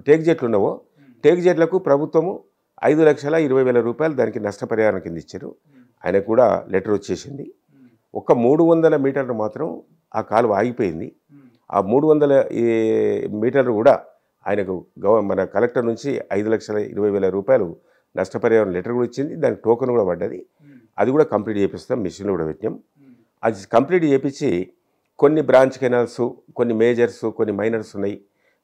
టేక్ చెట్లు ఉన్నావో టేక్ చెట్లకు ప్రభుత్వము ఐదు లక్షల ఇరవై వేల రూపాయలు దానికి నష్టపరిహారం కింద ఇచ్చారు. ఆయనకు కూడా లెటర్ వచ్చేసింది. ఒక మూడు వందల మీటర్లు మాత్రం ఆ కాలువ ఆగిపోయింది. ఆ మూడు వందల మీటర్లు కూడా ఆయనకు గవ మన కలెక్టర్ నుంచి ఐదు లక్షల ఇరవై వేల రూపాయలు నష్టపరిహారం లెటర్ కూడా ఇచ్చింది. దానికి టోకెన్ కూడా పడ్డది. అది కూడా కంప్లీట్ చేపిస్తాం. మిషన్లు కూడా పెట్టాం అది కంప్లీట్ చేపించి కొన్ని బ్రాంచ్ కెనాల్స్ కొన్ని మేజర్స్ కొన్ని మైనర్స్ ఉన్నాయి.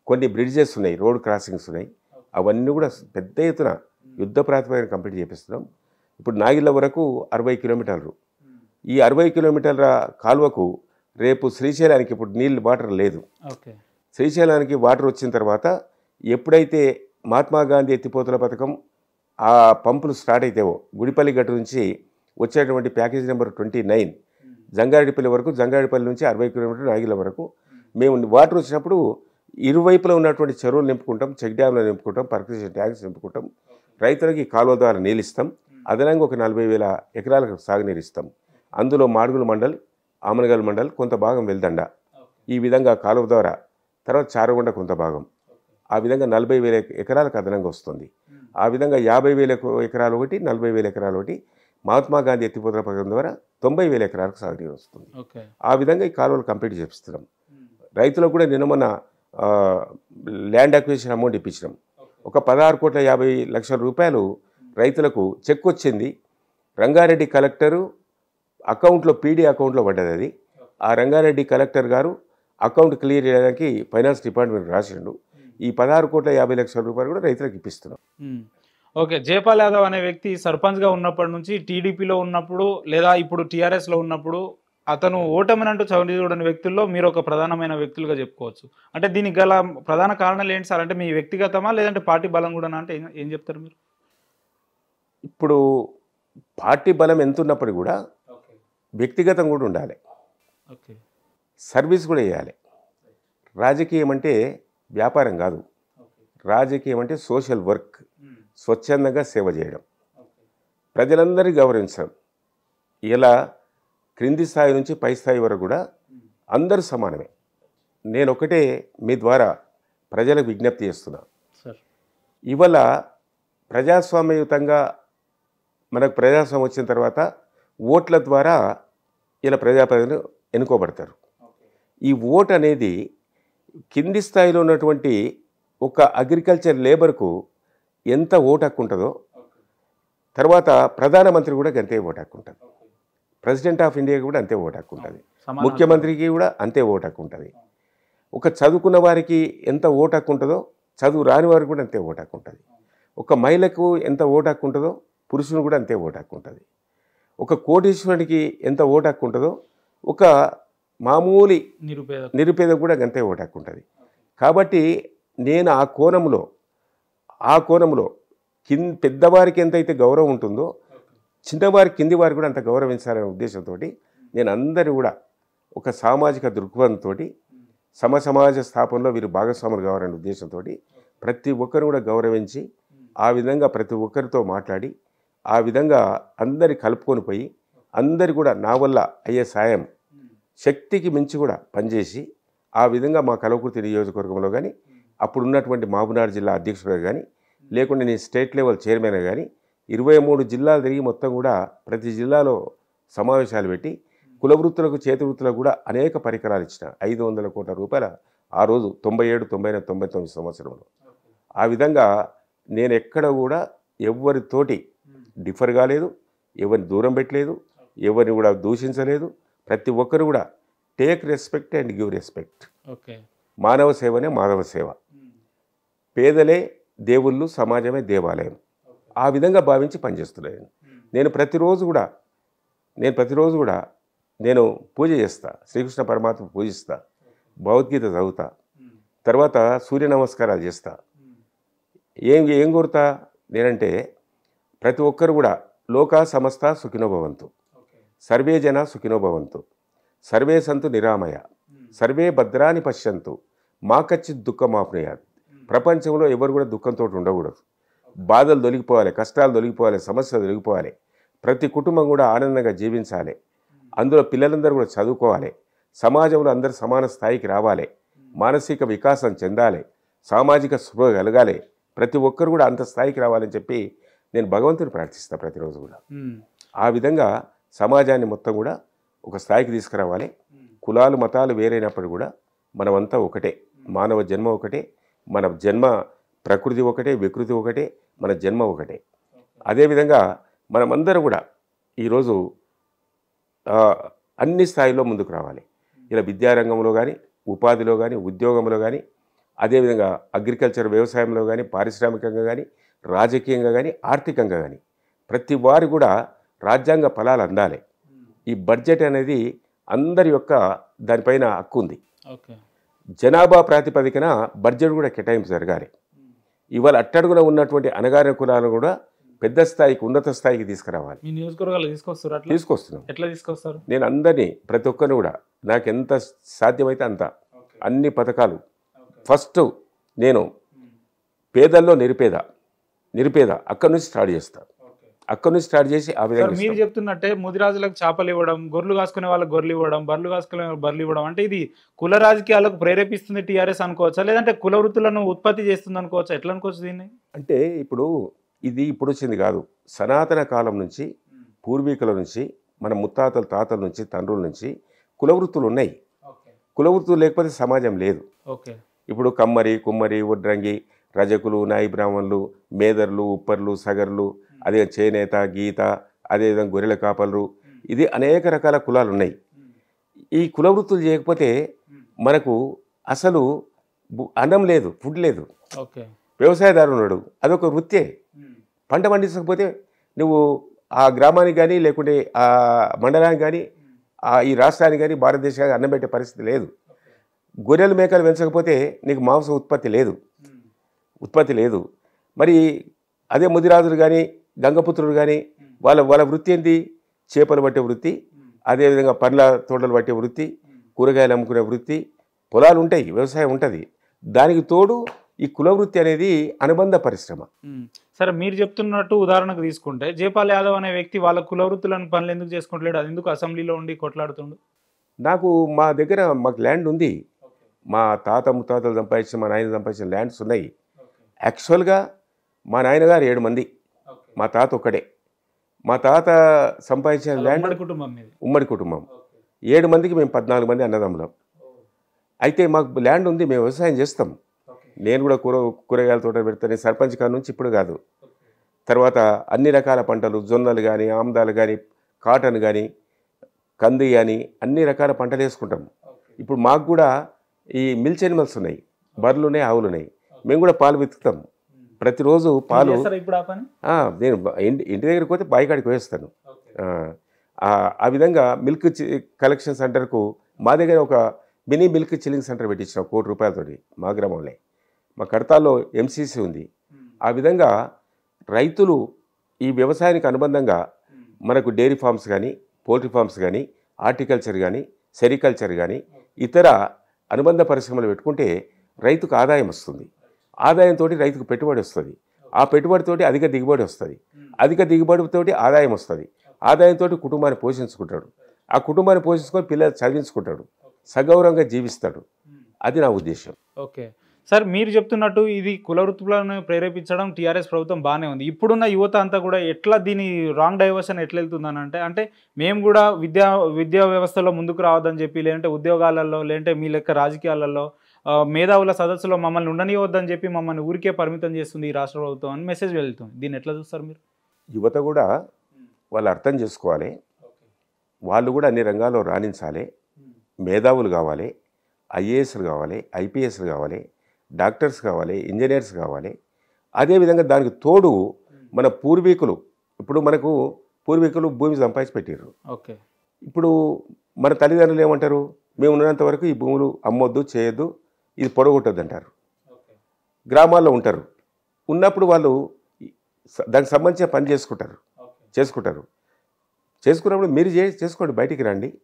కొన్ని బ్రిడ్జెస్ ఉన్నాయి. రోడ్ క్రాసింగ్స్ ఉన్నాయి. అవన్నీ కూడా పెద్ద ఎత్తున యుద్ధ ప్రాతిపదికన కంప్లీట్ చేపిస్తున్నాం. ఇప్పుడు నాగిళ్ళ వరకు అరవై కిలోమీటర్లు. ఈ అరవై కిలోమీటర్ల కాలువకు రేపు శ్రీశైలానికి ఇప్పుడు నీళ్ళు వాటర్ లేదు. శ్రీశైలానికి వాటర్ వచ్చిన తర్వాత ఎప్పుడైతే మహాత్మా గాంధీ ఎత్తిపోతల పథకం ఆ పంపులు స్టార్ట్ అయితేవో గుడిపల్లి గట్టు నుంచి వచ్చేటువంటి package number twenty nine Jangareddipalli వరకు జంగారెడ్డిపల్లి నుంచి అరవై కిలోమీటర్ నాగిల వరకు మేము వాటర్ వచ్చినప్పుడు ఇరువైపులా ఉన్నటువంటి చెరువులు నింపుకుంటాం చెక్ డ్యామ్లు నింపుకుంటాం పర్కషన్ ట్యాంక్స్ నింపుకుంటాం. రైతులకి కాలువ ద్వారా నీళ్ళు ఇస్తాం. అదనంగా ఒక నలభై వేల ఎకరాలకు సాగునీరు ఇస్తాం. అందులో మాడుగుల మండల్ ఆమనగల్ మండల్ కొంత భాగం వెల్దండ. ఈ విధంగా కాలువ ద్వారా తర్వాత చారగొండ కొంత భాగం. ఆ విధంగా నలభై వేల ఎకరాలకు అదనంగా వస్తుంది. ఆ విధంగా యాభై వేల ఎకరాలు ఒకటి నలభై వేల ఎకరాలు ఒకటి మహాత్మా గాంధీ ఎత్తిపోతల పథకం ద్వారా తొంభై వేల ఎకరాలకు సాగునీరు వస్తుంది. ఆ విధంగా ఈ కాలువలు కంప్లీట్ చేపిస్తున్నాం. రైతులకు కూడా నిన్న మొన్న ఆ, ల్యాండ్ అక్విజిషన్ అమౌంట్ ఇప్పించినాం. ఒక పదహారు కోట్ల యాభై లక్షల రూపాయలు రైతులకు చెక్ వచ్చింది. రంగారెడ్డి కలెక్టరు అకౌంట్లో పీడీ అకౌంట్లో పడ్డది అది. ఆ రంగారెడ్డి కలెక్టర్ గారు అకౌంట్ క్లియర్ చేయడానికి ఫైనాన్స్ డిపార్ట్మెంట్ రాసిండు. ఈ పదహారు కోట్ల యాభై లక్షల రూపాయలు కూడా రైతులకు ఇప్పిస్తున్నాం. ఓకే జయపాల్ యాదవ్ అనే వ్యక్తి సర్పంచ్గా ఉన్నప్పటి నుంచి టీడీపీలో ఉన్నప్పుడు లేదా ఇప్పుడు టీఆర్ఎస్లో ఉన్నప్పుడు అతను ఓటమిని అంటూ చవిటి చూడని వ్యక్తుల్లో మీరు ఒక ప్రధానమైన వ్యక్తులుగా చెప్పుకోవచ్చు. అంటే దీనికి గల ప్రధాన కారణాలు ఏంటి సార్? అంటే మీ వ్యక్తిగతమా లేదంటే పార్టీ బలం కూడా అంటే ఏం- చెప్తారు మీరు? ఇప్పుడు పార్టీ బలం ఎంత ఉన్నప్పటికీ కూడా వ్యక్తిగతం కూడా ఉండాలి. సర్వీస్ కూడా చేయాలి. రాజకీయం అంటే వ్యాపారం కాదు. రాజకీయం అంటే సోషల్ వర్క్ స్వచ్ఛందంగా సేవ చేయడం. ప్రజలందరినీ గౌరవించడం. ఇలా క్రింది స్థాయి నుంచి పై స్థాయి వరకు కూడా అందరూ సమానమే. నేను ఒకటే మీ ద్వారా ప్రజలకు విజ్ఞప్తి చేస్తున్నా. ఇవాళ ప్రజాస్వామ్యయుతంగా మనకు ప్రజాస్వామ్యం వచ్చిన తర్వాత ఓట్ల ద్వారా ఇలా ప్రజాప్రతినిధులు ఎన్నుకోబడతారు. ఈ ఓట్ అనేది కింది స్థాయిలో ఉన్నటువంటి ఒక అగ్రికల్చర్ లేబర్కు ఎంత ఓటు హక్కు ఉంటుందో తర్వాత ప్రధానమంత్రి కూడా అంతే ఓటు హక్కు ఉంటుంది. ప్రెసిడెంట్ ఆఫ్ ఇండియాకి కూడా అంతే ఓటు హక్కు ఉంటుంది. ముఖ్యమంత్రికి కూడా అంతే ఓటు హక్కు ఉంటుంది. ఒక చదువుకున్న వారికి ఎంత ఓటు హక్కు ఉంటుందో చదువు రాని వారికి కూడా అంతే ఓటు హక్కు ఉంటుంది. ఒక మహిళకు ఎంత ఓటు హక్కు ఉంటుందో పురుషుని కూడా అంతే ఓటు హక్కు ఉంటుంది. ఒక కోటీశ్వరుడికి ఎంత ఓటు హక్కు ఉంటుందో ఒక మామూలు నిరుపేద నిరుపేదకు కూడా అంతే ఓటు హక్కు ఉంటుంది. కాబట్టి నేను ఆ కోణంలో ఆ కోణంలో కింద పెద్దవారికి ఎంతైతే గౌరవం ఉంటుందో చిన్నవారి కింది వారికి కూడా అంత గౌరవించాలనే ఉద్దేశంతో నేను అందరూ కూడా ఒక సామాజిక దృక్పథంతో సమ సమాజ స్థాపనలో వీరు భాగస్వాములు కావాలనే ఉద్దేశంతో ప్రతి ఒక్కరు కూడా గౌరవించి ఆ విధంగా ప్రతి ఒక్కరితో మాట్లాడి ఆ విధంగా అందరి కలుపుకొని పోయి అందరి కూడా నా వల్ల అయ్యే సాయం శక్తికి మించి కూడా పనిచేసి ఆ విధంగా మా కలవకుర్తి నియోజకవర్గంలో కానీ అప్పుడు ఉన్నటువంటి మహబూబ్నగర్ జిల్లా అధ్యక్షుడు కానీ లేకుంటే నేను స్టేట్ లెవెల్ చైర్మన్ కానీ ఇరవై మూడు జిల్లాలు తిరిగి మొత్తం కూడా ప్రతి జిల్లాలో సమావేశాలు పెట్టి కుల వృత్తులకు చేతి వృత్తులకు కూడా అనేక పరికరాలు ఇచ్చిన. ఐదు వందల కోట్ల రూపాయల ఆ రోజు తొంభై ఏడు తొంభై తొంభై తొమ్మిది సంవత్సరంలో. ఆ విధంగా నేను ఎక్కడ కూడా ఎవరితోటి డిఫర్ కాలేదు ఎవరిని దూరం పెట్టలేదు ఎవరిని కూడా దూషించలేదు ప్రతి ఒక్కరు కూడా take respect and give respect. Okay. మానవ సేవనే మాధవ సేవ. పేదలే దేవుళ్ళు సమాజమే దేవాలయం. ఆ విధంగా భావించి పనిచేస్తున్నాను. నేను ప్రతిరోజు కూడా నేను ప్రతిరోజు కూడా నేను పూజ చేస్తా శ్రీకృష్ణ పరమాత్మ పూజిస్తా భగవద్గీత చదువుతా తర్వాత సూర్య నమస్కారాలు చేస్తా. ఏం ఏం కోరుతా నేనంటే ప్రతి ఒక్కరు కూడా లోకా సమస్త సుఖినోభవంతు. సర్వే జన సుఖినోభవంతు. సర్వే సంతు నిరామయ. సర్వే భద్రాని పశ్యంతు. మా కచ్చిత్ దుఃఖమాప్నుయాత్ ప్రపంచంలో ఎవరు కూడా దుఃఖంతో ఉండకూడదు. బాధలు తొలగిపోవాలి కష్టాలు తొలగిపోవాలి సమస్యలు తొలగిపోవాలి. ప్రతి కుటుంబం కూడా ఆనందంగా జీవించాలి. అందులో పిల్లలందరూ కూడా చదువుకోవాలి. సమాజంలో అందరు సమాన స్థాయికి రావాలి. మానసిక వికాసం చెందాలి. సామాజిక శుభ కలగాలి. ప్రతి ఒక్కరు కూడా అంత స్థాయికి రావాలని చెప్పి నేను భగవంతుని ప్రార్థిస్తాను ప్రతిరోజు కూడా. ఆ విధంగా సమాజాన్ని మొత్తం కూడా ఒక స్థాయికి తీసుకురావాలి. కులాలు మతాలు వేరైనప్పుడు కూడా మనమంతా ఒకటే. మానవ జన్మ ఒకటే. మన జన్మ ప్రకృతి ఒకటే వికృతి ఒకటే మన జన్మ ఒకటే. అదేవిధంగా మనమందరం కూడా ఈరోజు అన్ని స్థాయిలో ముందుకు రావాలి. ఇలా విద్యారంగంలో కానీ ఉపాధిలో కానీ ఉద్యోగంలో కానీ అదేవిధంగా అగ్రికల్చర్ వ్యవసాయంలో కానీ పారిశ్రామికంగా కానీ రాజకీయంగా కానీ ఆర్థికంగా కానీ ప్రతి వారు కూడా రాజ్యాంగ ఫలాలు అందాలి. ఈ బడ్జెట్ అనేది అందరి యొక్క దానిపైన హక్కు ఉంది. జనాభా ప్రాతిపదికన బడ్జెట్ కూడా కేటాయింపు జరగాలి ఇవాళ అట్టడుగున ఉన్నటువంటి అనగారిన కులాలను కూడా పెద్ద స్థాయికి ఉన్నత స్థాయికి తీసుకురావాలి. తీసుకొస్తున్నాం. ఎట్లా తీసుకొస్తారు? నేను అందరినీ ప్రతి ఒక్కరిని కూడా నాకు ఎంత సాధ్యమైతే అంత అన్ని పథకాలు. ఫస్ట్ నేను పేదల్లో నిరుపేద. నిరుపేద అక్కడి నుంచి స్టార్ట్ చేస్తా అక్కడి నుంచి స్టార్ట్ చేసి ఆ విధంగా మీరు. చెప్తున్నట్టే ముదిరాజులకు చేపలు ఇవ్వడం గొర్రెలు కాసుకునే వాళ్ళకి గొర్రెలు ఇవ్వడం బర్రెలు కాసుకునే వాళ్ళకి బర్రెలు ఇవ్వడం అంటే ఇది కుల రాజకీయాలకు ప్రేరేపిస్తుంది టీఆర్ఎస్ అనుకోవచ్చా? లేదంటే కుల వృత్తులను ఉత్పత్తి చేస్తుంది అనుకోవచ్చా? ఎట్లా అనుకోవచ్చు దీన్ని? అంటే ఇప్పుడు ఇది ఇప్పుడు వచ్చింది కాదు. సనాతన కాలం నుంచి పూర్వీకుల నుంచి మన ముత్తాతల తాతల నుంచి తండ్రుల నుంచి కులవృత్తులు ఉన్నాయి. కులవృత్తులు లేకపోతే సమాజం లేదు. ఓకే. ఇప్పుడు కమ్మరి కుమ్మరి వడ్రంగి రజకులు నాయి బ్రాహ్మణులు మేదర్లు ఉప్పర్లు సగర్లు అదే చేనేత గీత అదేవిధంగా గొర్రెల కాపర్లు. ఇది అనేక రకాల కులాలు ఉన్నాయి ఈ కులవృత్తులు చేయకపోతే మనకు అసలు అన్నం లేదు ఫుడ్ లేదు. వ్యవసాయదారు ఉన్నాడు. అదొక వృత్తే. పంట పండించకపోతే నువ్వు ఆ గ్రామానికి కానీ లేకుంటే ఆ మండలానికి కానీ ఆ ఈ రాష్ట్రానికి కానీ భారతదేశానికి అన్నం పెట్టే పరిస్థితి లేదు. గొర్రెలు మేకలు పెంచకపోతే నీకు మాంసం ఉత్పత్తి లేదు. ఉత్పత్తి లేదు. మరి అదే ముదిరాజులు కానీ గంగపుత్రుడు కానీ వాళ్ళ వాళ్ళ వృత్తి ఏంటి చేపలు పట్టే వృత్తి అదేవిధంగా పండ్ల తోటలు పట్టే వృత్తి కూరగాయలు అమ్ముకునే వృత్తి పొలాలు ఉంటాయి వ్యవసాయం ఉంటుంది. దానికి తోడు ఈ కుల వృత్తి అనేది అనుబంధ పరిశ్రమ. సరే మీరు చెప్తున్నట్టు ఉదాహరణకు తీసుకుంటే జయపాల్ యాదవ్ అనే వ్యక్తి వాళ్ళ కుల వృత్తులను పనులు ఎందుకు చేసుకుంటలేడు? అది ఎందుకు అసెంబ్లీలో ఉండి కొట్లాడుతుండు? నాకు మా దగ్గర మాకు ల్యాండ్ ఉంది. మా తాత ముత్తాతలు సంపాదించిన మా నాయన సంపాదించిన ల్యాండ్స్ ఉన్నాయి. యాక్చువల్గా మా నాయనగారు ఏడు మంది. మా తాత ఒక్కడే. మా తాత సంపాదించిన ల్యాండ్ ఉమ్మడి కుటుంబం మీది. ఉమ్మడి కుటుంబం. ఏడు మందికి మేము పద్నాలుగు మంది అన్నదమ్ములం. అయితే మాకు ల్యాండ్ ఉంది మేము వ్యవసాయం చేస్తాం. నేను కూడా కూర కూరగాయల తోట పెడతాను సర్పంచ్ కాడ నుంచి ఇప్పుడు కాదు. తర్వాత అన్ని రకాల పంటలు జొన్నలు కానీ ఆముదాలు కానీ కాటన్ కానీ కంది కానీ అన్ని రకాల పంటలు వేసుకుంటాం. ఇప్పుడు మాకు కూడా ఈ మిల్చ్ ఎనిమల్స్ ఉన్నాయి. బర్రెలు ఉన్నాయి ఆవులు ఉన్నాయి. మేము కూడా పాలు వెతుకుతాం. ప్రతిరోజు పాలు నేను ఇంటి ఇంటి దగ్గరికి పోతే బాయికాడికి వేస్తాను ఆ, విధంగా మిల్క్ కలెక్షన్ సెంటర్కు మా దగ్గర ఒక మినీ మిల్క్ చిల్లింగ్ సెంటర్ పెట్టించిన కోటి రూపాయలతోటి మా గ్రామంలో. మా కడతాల్లో ఎంసీసీ ఉంది. ఆ విధంగా రైతులు ఈ వ్యవసాయానికి అనుబంధంగా మనకు డైరీ ఫార్మ్స్ కానీ పోల్ట్రీ ఫార్మ్స్ కానీ హార్టికల్చర్ కానీ సెరికల్చర్ కానీ ఇతర అనుబంధ పరిశ్రమలు పెట్టుకుంటే రైతుకు ఆదాయం వస్తుంది. ఆదాయంతో రైతుకు పెట్టుబడి వస్తుంది. ఆ పెట్టుబడితోటి అధిక దిగుబడి వస్తుంది. అధిక దిగుబడితోటి ఆదాయం వస్తుంది. ఆదాయంతో కుటుంబాన్ని పోషించుకుంటాడు. ఆ కుటుంబాన్ని పోషించుకొని పిల్లలు చదివించుకుంటాడు. సగౌరవంగా జీవిస్తాడు. అది నా ఉద్దేశం. ఓకే. సార్ మీరు చెప్తున్నట్టు ఇది కుల వృత్తులను ప్రేరేపించడం టీఆర్ఎస్ ప్రభుత్వం బాగానే ఉంది. ఇప్పుడున్న యువత అంతా కూడా ఎట్లా దీని రాంగ్ డైవర్షన్ ఎట్లా వెళ్తుందని అంటే అంటే మేము కూడా విద్యా విద్యా వ్యవస్థలో ముందుకు రావద్దని చెప్పి లేదంటే ఉద్యోగాలలో లేదంటే మీ లెక్క రాజకీయాలలో మేధావుల సదస్సులో మమ్మల్ని ఉండనివద్దని చెప్పి మమ్మల్ని ఊరికే పరిమితం చేస్తుంది ఈ రాష్ట్ర ప్రభుత్వం అని మెసేజ్ వెళ్తుంది. దీన్ని ఎట్లా చూస్తారు మీరు? యువత కూడా వాళ్ళు అర్థం చేసుకోవాలి. వాళ్ళు కూడా అన్ని రంగాల్లో రాణించాలి. మేధావులు కావాలి ఐఏఎస్లు కావాలి ఐపీఎస్లు కావాలి డాక్టర్స్ కావాలి ఇంజనీర్స్ కావాలి. అదేవిధంగా దానికి తోడు మన పూర్వీకులు. ఇప్పుడు మనకు పూర్వీకులు భూమి సంపాదించి పెట్టారు ఓకే. ఇప్పుడు మన తల్లిదండ్రులు ఏమంటారు? మేము ఉన్నంత వరకు ఈ భూములు అమ్మొద్దు చేయొద్దు. ఇది పొడగొట్టద్దు అంటారు గ్రామాల్లో ఉంటారు. ఉన్నప్పుడు వాళ్ళు దానికి సంబంధించిన పని చేసుకుంటారు. చేసుకుంటారు. చేసుకున్నప్పుడు మీరు చే చేసుకోండి బయటికి రండి.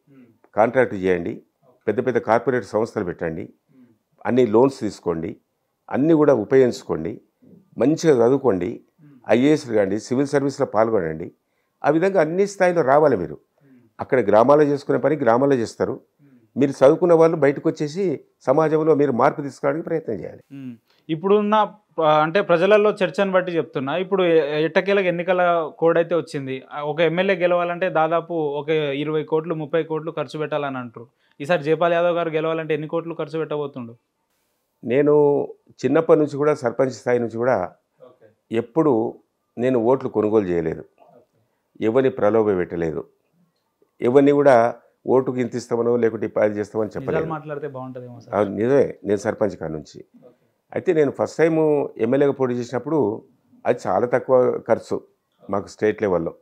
కాంట్రాక్ట్ చేయండి. పెద్ద పెద్ద కార్పొరేట్ సంస్థలు పెట్టండి. అన్ని లోన్స్ తీసుకోండి. అన్నీ కూడా ఉపయోగించుకోండి. మంచిగా చదువుకోండి. ఐఏఎస్లు కాండి సివిల్ సర్వీస్లో పాల్గొనండి. ఆ విధంగా అన్ని స్థాయిలో రావాలి మీరు. అక్కడ గ్రామాల్లో చేసుకునే పని గ్రామాల్లో చేస్తారు. మీరు చదువుకున్న వాళ్ళు బయటకు వచ్చేసి సమాజంలో మీరు మార్పు తీసుకోవడానికి ప్రయత్నం చేయాలి. ఇప్పుడున్న అంటే ప్రజలలో చర్చను బట్టి చెప్తున్నా ఇప్పుడు ఎట్టకేలకు ఎన్నికల కోడ్ అయితే వచ్చింది ఒక ఎమ్మెల్యే గెలవాలంటే దాదాపు ఒక ఇరవై కోట్లు ముప్పై కోట్లు ఖర్చు పెట్టాలని అంటారు. ఈసారి జయపాల్ యాదవ్ గారు గెలవాలంటే ఎన్ని కోట్లు ఖర్చు పెట్టబోతుండు? నేను చిన్నప్పటి నుంచి కూడా సర్పంచ్ స్థాయి నుంచి కూడా ఎప్పుడు నేను ఓట్లు కొనుగోలు చేయలేదు. ఎవరిని ప్రలోభ పెట్టలేదు. ఎవరిని కూడా ఓటుకి ఇంత ఇస్తామనో లేకుంటే పది చేస్తామని చెప్పలేదు మాట్లాడితే అది నిజమే. నేను సర్పంచ్ కాడ నుంచి. అయితే నేను ఫస్ట్ టైం ఎమ్మెల్యేగా పోటీ చేసినప్పుడు అది చాలా తక్కువ ఖర్చు మాకు స్టేట్ లెవెల్లో.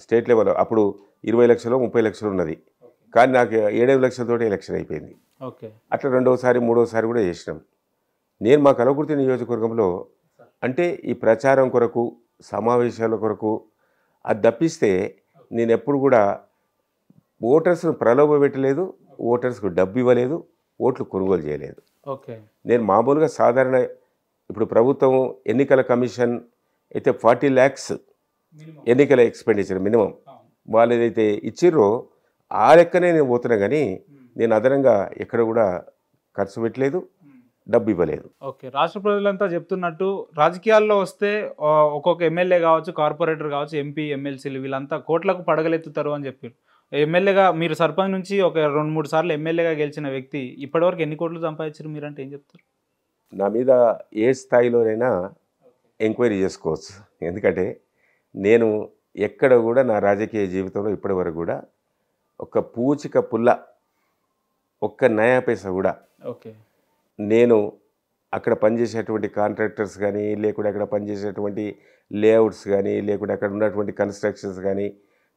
స్టేట్ లెవెల్లో అప్పుడు ఇరవై లక్షలు ముప్పై లక్షలు ఉన్నది. కానీ నాకు ఏడేడు లక్షలతోటి ఎలక్షన్ అయిపోయింది. ఓకే. అట్లా రెండవసారి మూడవసారి కూడా చేసినాం. నేను మా కలవకుర్తి నియోజకవర్గంలో అంటే ఈ ప్రచారం కొరకు సమావేశాల కొరకు అది తప్పిస్తే నేను ఎప్పుడు కూడా ఓటర్స్ను ప్రలోభ పెట్టలేదు ఓటర్స్కు డబ్బు ఇవ్వలేదు ఓట్లు కొనుగోలు చేయలేదు. ఓకే. నేను మామూలుగా సాధారణ ఇప్పుడు ప్రభుత్వం ఎన్నికల కమిషన్ అయితే ఫార్టీ ల్యాక్స్ ఎన్నికల ఎక్స్పెండిచర్ మినిమం. వాళ్ళు ఏదైతే ఇచ్చిర్రో ఆ లెక్కనే నేను పోతున్నా కానీ నేను అదనంగా ఎక్కడ కూడా ఖర్చు పెట్టలేదు డబ్బు ఇవ్వలేదు. ఓకే. రాష్ట్ర ప్రజలంతా చెప్తున్నట్టు రాజకీయాల్లో వస్తే ఒక్కొక్క ఎమ్మెల్యే కావచ్చు కార్పొరేటర్ కావచ్చు ఎంపీ ఎమ్మెల్సీలు వీళ్ళంతా కోట్లకు పడగలెత్తుతారు అని చెప్పారు. ఎమ్మెల్యేగా మీరు సర్పంచ్ నుంచి ఒక రెండు మూడు సార్లు ఎమ్మెల్యేగా గెలిచిన వ్యక్తి ఇప్పటివరకు ఎన్ని కోట్లు సంపాదించారు మీరంటే ఏం చెప్తారు? నా మీద ఏ స్థాయిలోనైనా ఎంక్వైరీ చేసుకోవచ్చు. ఎందుకంటే నేను ఎక్కడ కూడా నా రాజకీయ జీవితంలో ఇప్పటి వరకు కూడా ఒక పూచిక పుల్ల ఒక్క నయా పైసా కూడా ఓకే. నేను అక్కడ పనిచేసేటువంటి కాంట్రాక్టర్స్ కానీ లేకుంటే అక్కడ పనిచేసేటువంటి లేఅవుట్స్ కానీ లేకుంటే అక్కడ ఉన్నటువంటి కన్స్ట్రక్షన్స్ కానీ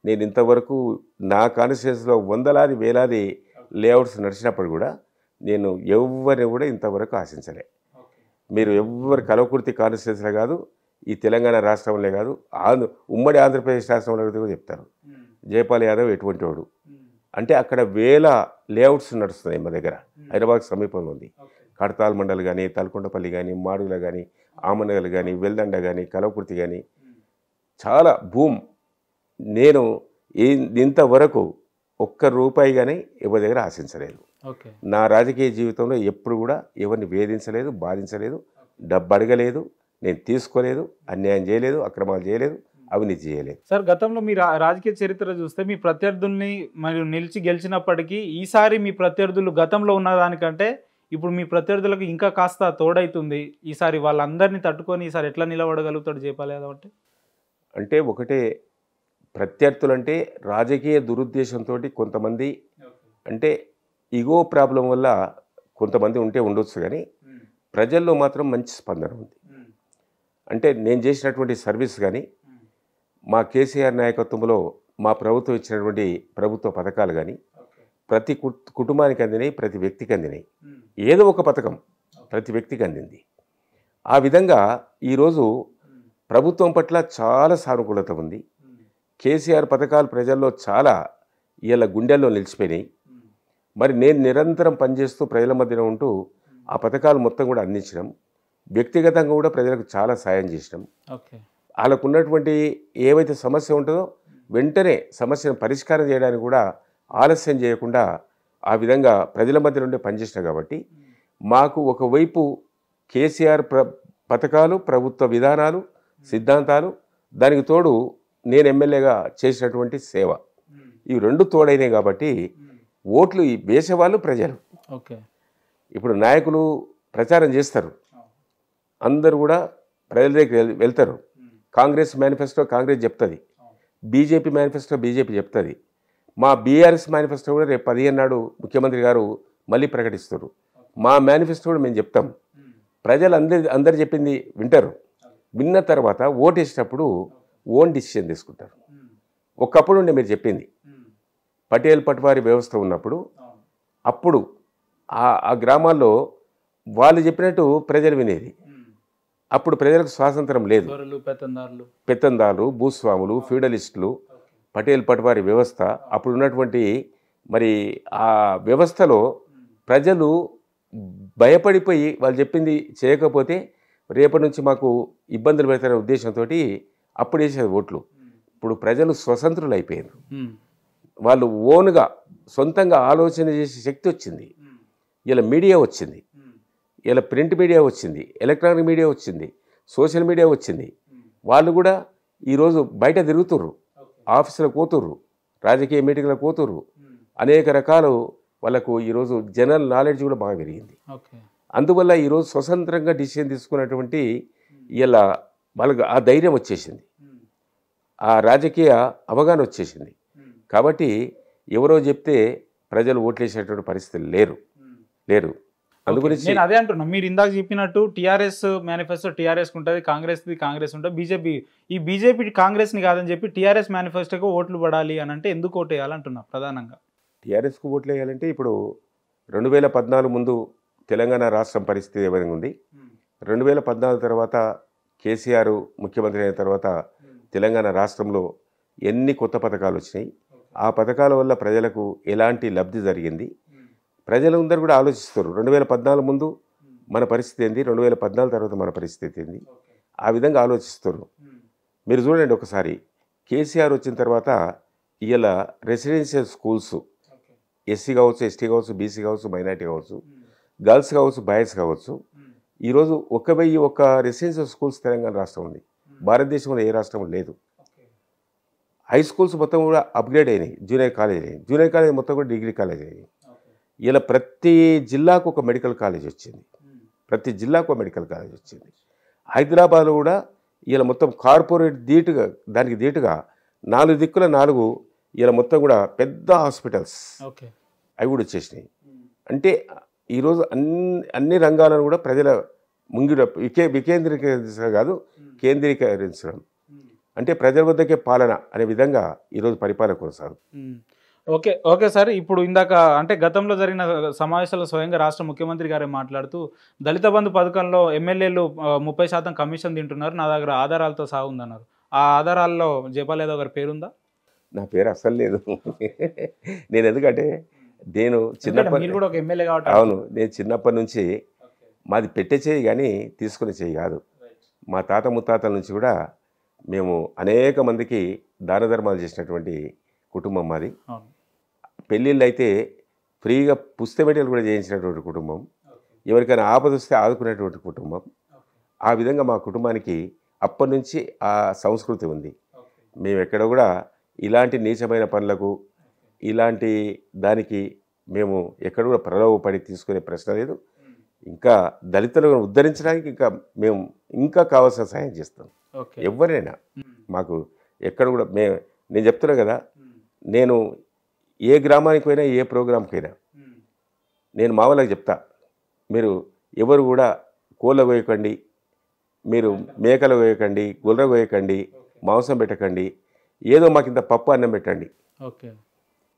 నేను ఇంతవరకు నా కాన్స్టిట్యూన్సీలో వందలాది వేలాది లేఅవుట్స్ నడిచినప్పుడు కూడా నేను ఎవరిని కూడా ఇంతవరకు ఆశించలే. మీరు ఎవ్వరు కలవకుర్తి కాన్స్టిట్యూన్సీలో కాదు ఈ తెలంగాణ రాష్ట్రంలో కాదు ఆంధ్ర ఉమ్మడి ఆంధ్రప్రదేశ్ రాష్ట్రంలో కూడా చెప్తారు. జయపాల్ యాదవ్ ఎటువంటి వాడు? అంటే అక్కడ వేల లేఅవుట్స్ నడుస్తున్నాయి మా దగ్గర. హైదరాబాద్ సమీపంలో ఉంది. కడతాల్ మండల్ కానీ తలకొండపల్లి కానీ మాడుగుల కానీ ఆమనగల్ కానీ వెల్దండ కానీ కలవకుర్తి కానీ చాలా భూమ్ నేను ఇంతవరకు ఒక్క రూపాయి కానీ ఎవరి దగ్గర ఆశించలేదు. ఓకే. నా రాజకీయ జీవితంలో ఎప్పుడు కూడా ఎవరిని వేధించలేదు బాధించలేదు డబ్బు అడగలేదు నేను తీసుకోలేదు అన్యాయం చేయలేదు అక్రమాలు చేయలేదు అవినీతి చేయలేదు. సార్ గతంలో మీ రా- రాజకీయ చరిత్ర చూస్తే మీ ప్రత్యర్థుల్ని మరియు నిలిచి గెలిచినప్పటికీ ఈసారి మీ ప్రత్యర్థులు గతంలో ఉన్న దానికంటే ఇప్పుడు మీ ప్రత్యర్థులకు ఇంకా కాస్త తోడైతుంది. ఈసారి వాళ్ళందరినీ తట్టుకొని ఈసారి ఎట్లా నిలబడగలుగుతాడు జయపాల్ యాదవ్ అంటే? అంటే ఒకటే ప్రత్యర్థులంటే రాజకీయ దురుద్దేశంతో కొంతమంది అంటే ఇగో ప్రాబ్లం వల్ల కొంతమంది ఉంటే ఉండొచ్చు కానీ ప్రజల్లో మాత్రం మంచి స్పందన ఉంది. అంటే నేను చేసినటువంటి సర్వీస్ కానీ మా కేసీఆర్ నాయకత్వంలో మా ప్రభుత్వం ఇచ్చినటువంటి ప్రభుత్వ పథకాలు కానీ ప్రతి కుటుంబానికి అందినాయి ప్రతి వ్యక్తికి అందినాయి. ఏదో ఒక పథకం ప్రతి వ్యక్తికి అందింది. ఆ విధంగా ఈరోజు ప్రభుత్వం పట్ల చాలా సానుకూలత ఉంది. కేసీఆర్ పథకాలు ప్రజల్లో చాలా ఇవాళ గుండెల్లో నిలిచిపోయినాయి. మరి నేను నిరంతరం పనిచేస్తూ ప్రజల మధ్యన ఉంటూ ఆ పథకాలు మొత్తం కూడా అందించడం వ్యక్తిగతంగా కూడా ప్రజలకు చాలా సాయం చేసినాం. వాళ్ళకు ఉన్నటువంటి ఏవైతే సమస్య ఉంటుందో వెంటనే సమస్యను పరిష్కారం చేయడానికి కూడా ఆలస్యం చేయకుండా ఆ విధంగా ప్రజల మధ్య నుండి పనిచేసిన కాబట్టి మాకు ఒకవైపు కేసీఆర్ ప్ర పథకాలు ప్రభుత్వ విధానాలు సిద్ధాంతాలు దానికి తోడు నేను ఎమ్మెల్యేగా చేసినటువంటి సేవ. ఇవి రెండు తోడైనాయి కాబట్టి ఓట్లు ఈ వేసేవాళ్ళు ప్రజలు. ఓకే. ఇప్పుడు నాయకులు ప్రచారం చేస్తారు. అందరూ కూడా ప్రజల దగ్గరికి వెళ్- వెళ్తారు. కాంగ్రెస్ మేనిఫెస్టో కాంగ్రెస్ చెప్తుంది. బీజేపీ మేనిఫెస్టో బీజేపీ చెప్తుంది. మా బీఆర్ఎస్ మేనిఫెస్టో కూడా రేపు పదిహేను నాడు ముఖ్యమంత్రి గారు మళ్ళీ ప్రకటిస్తారు. మా మేనిఫెస్టో కూడా మేము చెప్తాం. ప్రజలు అందరి అందరు చెప్పింది వింటారు. విన్న తర్వాత ఓటు వేసేటప్పుడు ఓన్ డిసిషన్ తీసుకుంటారు. ఒకప్పుడు ఉండే మీరు చెప్పింది. పటేల్ పట్వారి వ్యవస్థ ఉన్నప్పుడు అప్పుడు ఆ ఆ గ్రామాల్లో వాళ్ళు చెప్పినట్టు ప్రజలు వినేది. అప్పుడు ప్రజలకు స్వాతంత్రం లేదు. దొరలు పెత్తందారులు. పెత్తందారులు భూస్వాములు ఫ్యూడలిస్టులు పటేల్ పట్వారి వ్యవస్థ అప్పుడు ఉన్నటువంటి మరి ఆ వ్యవస్థలో ప్రజలు భయపడిపోయి వాళ్ళు చెప్పింది చేయకపోతే రేపటి నుంచి మాకు ఇబ్బందులు పెడతారనే ఉద్దేశంతో అప్పుడు వేసేది ఓట్లు. ఇప్పుడు ప్రజలు స్వతంత్రులు అయిపోయారు. వాళ్ళు ఓన్గా సొంతంగా ఆలోచన చేసే శక్తి వచ్చింది. ఇలా మీడియా వచ్చింది. ఇలా ప్రింట్ మీడియా వచ్చింది. ఎలక్ట్రానిక్ మీడియా వచ్చింది. సోషల్ మీడియా వచ్చింది. వాళ్ళు కూడా ఈరోజు బయట తిరుగుతుర్రు. ఆఫీసులకు పోతుర్రు. రాజకీయ మీటింగ్లకు పోతుర్రు. అనేక రకాలు వాళ్ళకు ఈరోజు జనరల్ నాలెడ్జ్ కూడా బాగా పెరిగింది. అందువల్ల ఈరోజు స్వతంత్రంగా డిసిషన్ తీసుకున్నటువంటి ఇలా వాళ్ళకు ఆ ధైర్యం వచ్చేసింది. ఆ రాజకీయ అవగాహన వచ్చేసింది. కాబట్టి ఎవరో చెప్తే ప్రజలు ఓట్లేసేటువంటి పరిస్థితులు లేరు. లేరు. అందుగురించి నేను అదే అంటున్నా. మీరు ఇందాక చెప్పినట్టు టీఆర్ఎస్ మేనిఫెస్టో టీఆర్ఎస్ ఉంటుంది కాంగ్రెస్ కాంగ్రెస్ ఉంటుంది బీజేపీ ఈ బీజేపీ కాంగ్రెస్ని కాదని చెప్పి టీఆర్ఎస్ మేనిఫెస్టోకి ఓట్లు పడాలి అని అంటే ఎందుకు ఓటు వేయాలంటున్నా ప్రధానంగా? టీఆర్ఎస్కు ఓట్లు వేయాలంటే ఇప్పుడు రెండు వేల పద్నాలుగు ముందు తెలంగాణ రాష్ట్రం పరిస్థితి ఏ విధంగా ఉంది? రెండు వేల పద్నాలుగు తర్వాత కేసీఆర్ ముఖ్యమంత్రి అయిన తర్వాత తెలంగాణ రాష్ట్రంలో ఎన్ని కొత్త పథకాలు వచ్చినాయి? ఆ పథకాల వల్ల ప్రజలకు ఎలాంటి లబ్ధి జరిగింది? ప్రజలందరూ కూడా ఆలోచిస్తారు రెండు వేల పద్నాలుగు ముందు మన పరిస్థితి ఏంది? రెండు వేల పద్నాలుగు తర్వాత మన పరిస్థితి ఏంది? ఆ విధంగా ఆలోచిస్తారు మీరు చూడండి ఒకసారి. కేసీఆర్ వచ్చిన తర్వాత ఇవాళ రెసిడెన్షియల్ స్కూల్స్ ఎస్సీ కావచ్చు ఎస్టీ కావచ్చు బీసీ కావచ్చు మైనార్టీ కావచ్చు గర్ల్స్ కావచ్చు బాయ్స్ కావచ్చు ఈరోజు ఒక వెయ్యి ఒక రెసిడెన్షియల్ స్కూల్స్ తెలంగాణ రాష్ట్రం ఉంది. భారతదేశంలో ఏ రాష్ట్రం లేదు. హై స్కూల్స్ మొత్తం కూడా అప్గ్రేడ్ అయినాయి. జూనియర్ కాలేజ్ అయినాయి. జూనియర్ కాలేజ్ మొత్తం కూడా డిగ్రీ కాలేజ్ అయినాయి. ఇలా ప్రతి జిల్లాకు ఒక మెడికల్ కాలేజ్ వచ్చింది. ప్రతి జిల్లాకు ఒక మెడికల్ కాలేజ్ వచ్చింది. హైదరాబాద్లో కూడా ఇలా మొత్తం కార్పొరేట్ ధీటుగా దానికి ధీటుగా నాలుగు దిక్కుల నాలుగు ఇలా మొత్తం కూడా పెద్ద హాస్పిటల్స్ అవి కూడా వచ్చేసినాయి. అంటే ఈరోజు అన్ని అన్ని రంగాలను కూడా ప్రజల ముంగిడ వికే వికేంద్రీకరించడం కాదు కేంద్రీకరించడం. అంటే ప్రజల వద్దకే పాలన అనే విధంగా ఈరోజు పరిపాలన కొనసాగు. Okay okay sir. ఇప్పుడు ఇందాక అంటే గతంలో జరిగిన సమావేశాల్లో స్వయంగా రాష్ట్ర ముఖ్యమంత్రి గారే మాట్లాడుతూ దళిత బంధు పథకంలో ఎమ్మెల్యేలు ముప్పై శాతం కమిషన్ తింటున్నారు నా దగ్గర ఆధారాలతో సహా ఉందన్నారు. ఆ ఆధారాల్లో జపాల్ యాదవ్ గారి పేరుందా? నా పేరు అస్సలు లేదు. నేను ఎందుకంటే నేను చిన్నప్పటి మీరు కూడా ఒక ఎమ్మెల్యే కాబట్టి అవును నేను చిన్నప్పటి నుంచి మాది పెట్టే చేయి కానీ తీసుకునే చేయి కాదు. మా తాత ముత్తాతల నుంచి కూడా మేము అనేక మందికి దాన ధర్మాలు చేసినటువంటి కుటుంబం మాది. పెళ్ళిళ్ళు అయితే ఫ్రీగా పుస్తమెటీలు కూడా చేయించినటువంటి కుటుంబం. ఎవరికైనా ఆపద వస్తే ఆదుకునేటువంటి కుటుంబం. ఆ విధంగా మా కుటుంబానికి అప్పటి నుంచి ఆ సంస్కృతి ఉంది. మేము ఎక్కడ కూడా ఇలాంటి నీచమైన పనులకు ఇలాంటి దానికి మేము ఎక్కడ కూడా ప్రలోభపడి తీసుకునే ప్రశ్న లేదు. ఇంకా దళితులను ఉద్ధరించడానికి ఇంకా మేము ఇంకా కావాల్సిన సహాయం చేస్తాం. ఎవరైనా. మాకు ఎక్కడ కూడా మే నేను చెప్తున్నా కదా నేను ఏ గ్రామానికి పోయినా ఏ ప్రోగ్రాంకి అయినా. నేను మా వాళ్ళకి చెప్తా మీరు ఎవరు కూడా కోళ్ళ కోయకండి మీరు మేకలు కోయకండి గుర్ర కోయకండి మాంసం పెట్టకండి ఏదో మాకు ఇంత పప్పు అన్నం పెట్టండి. ఓకే.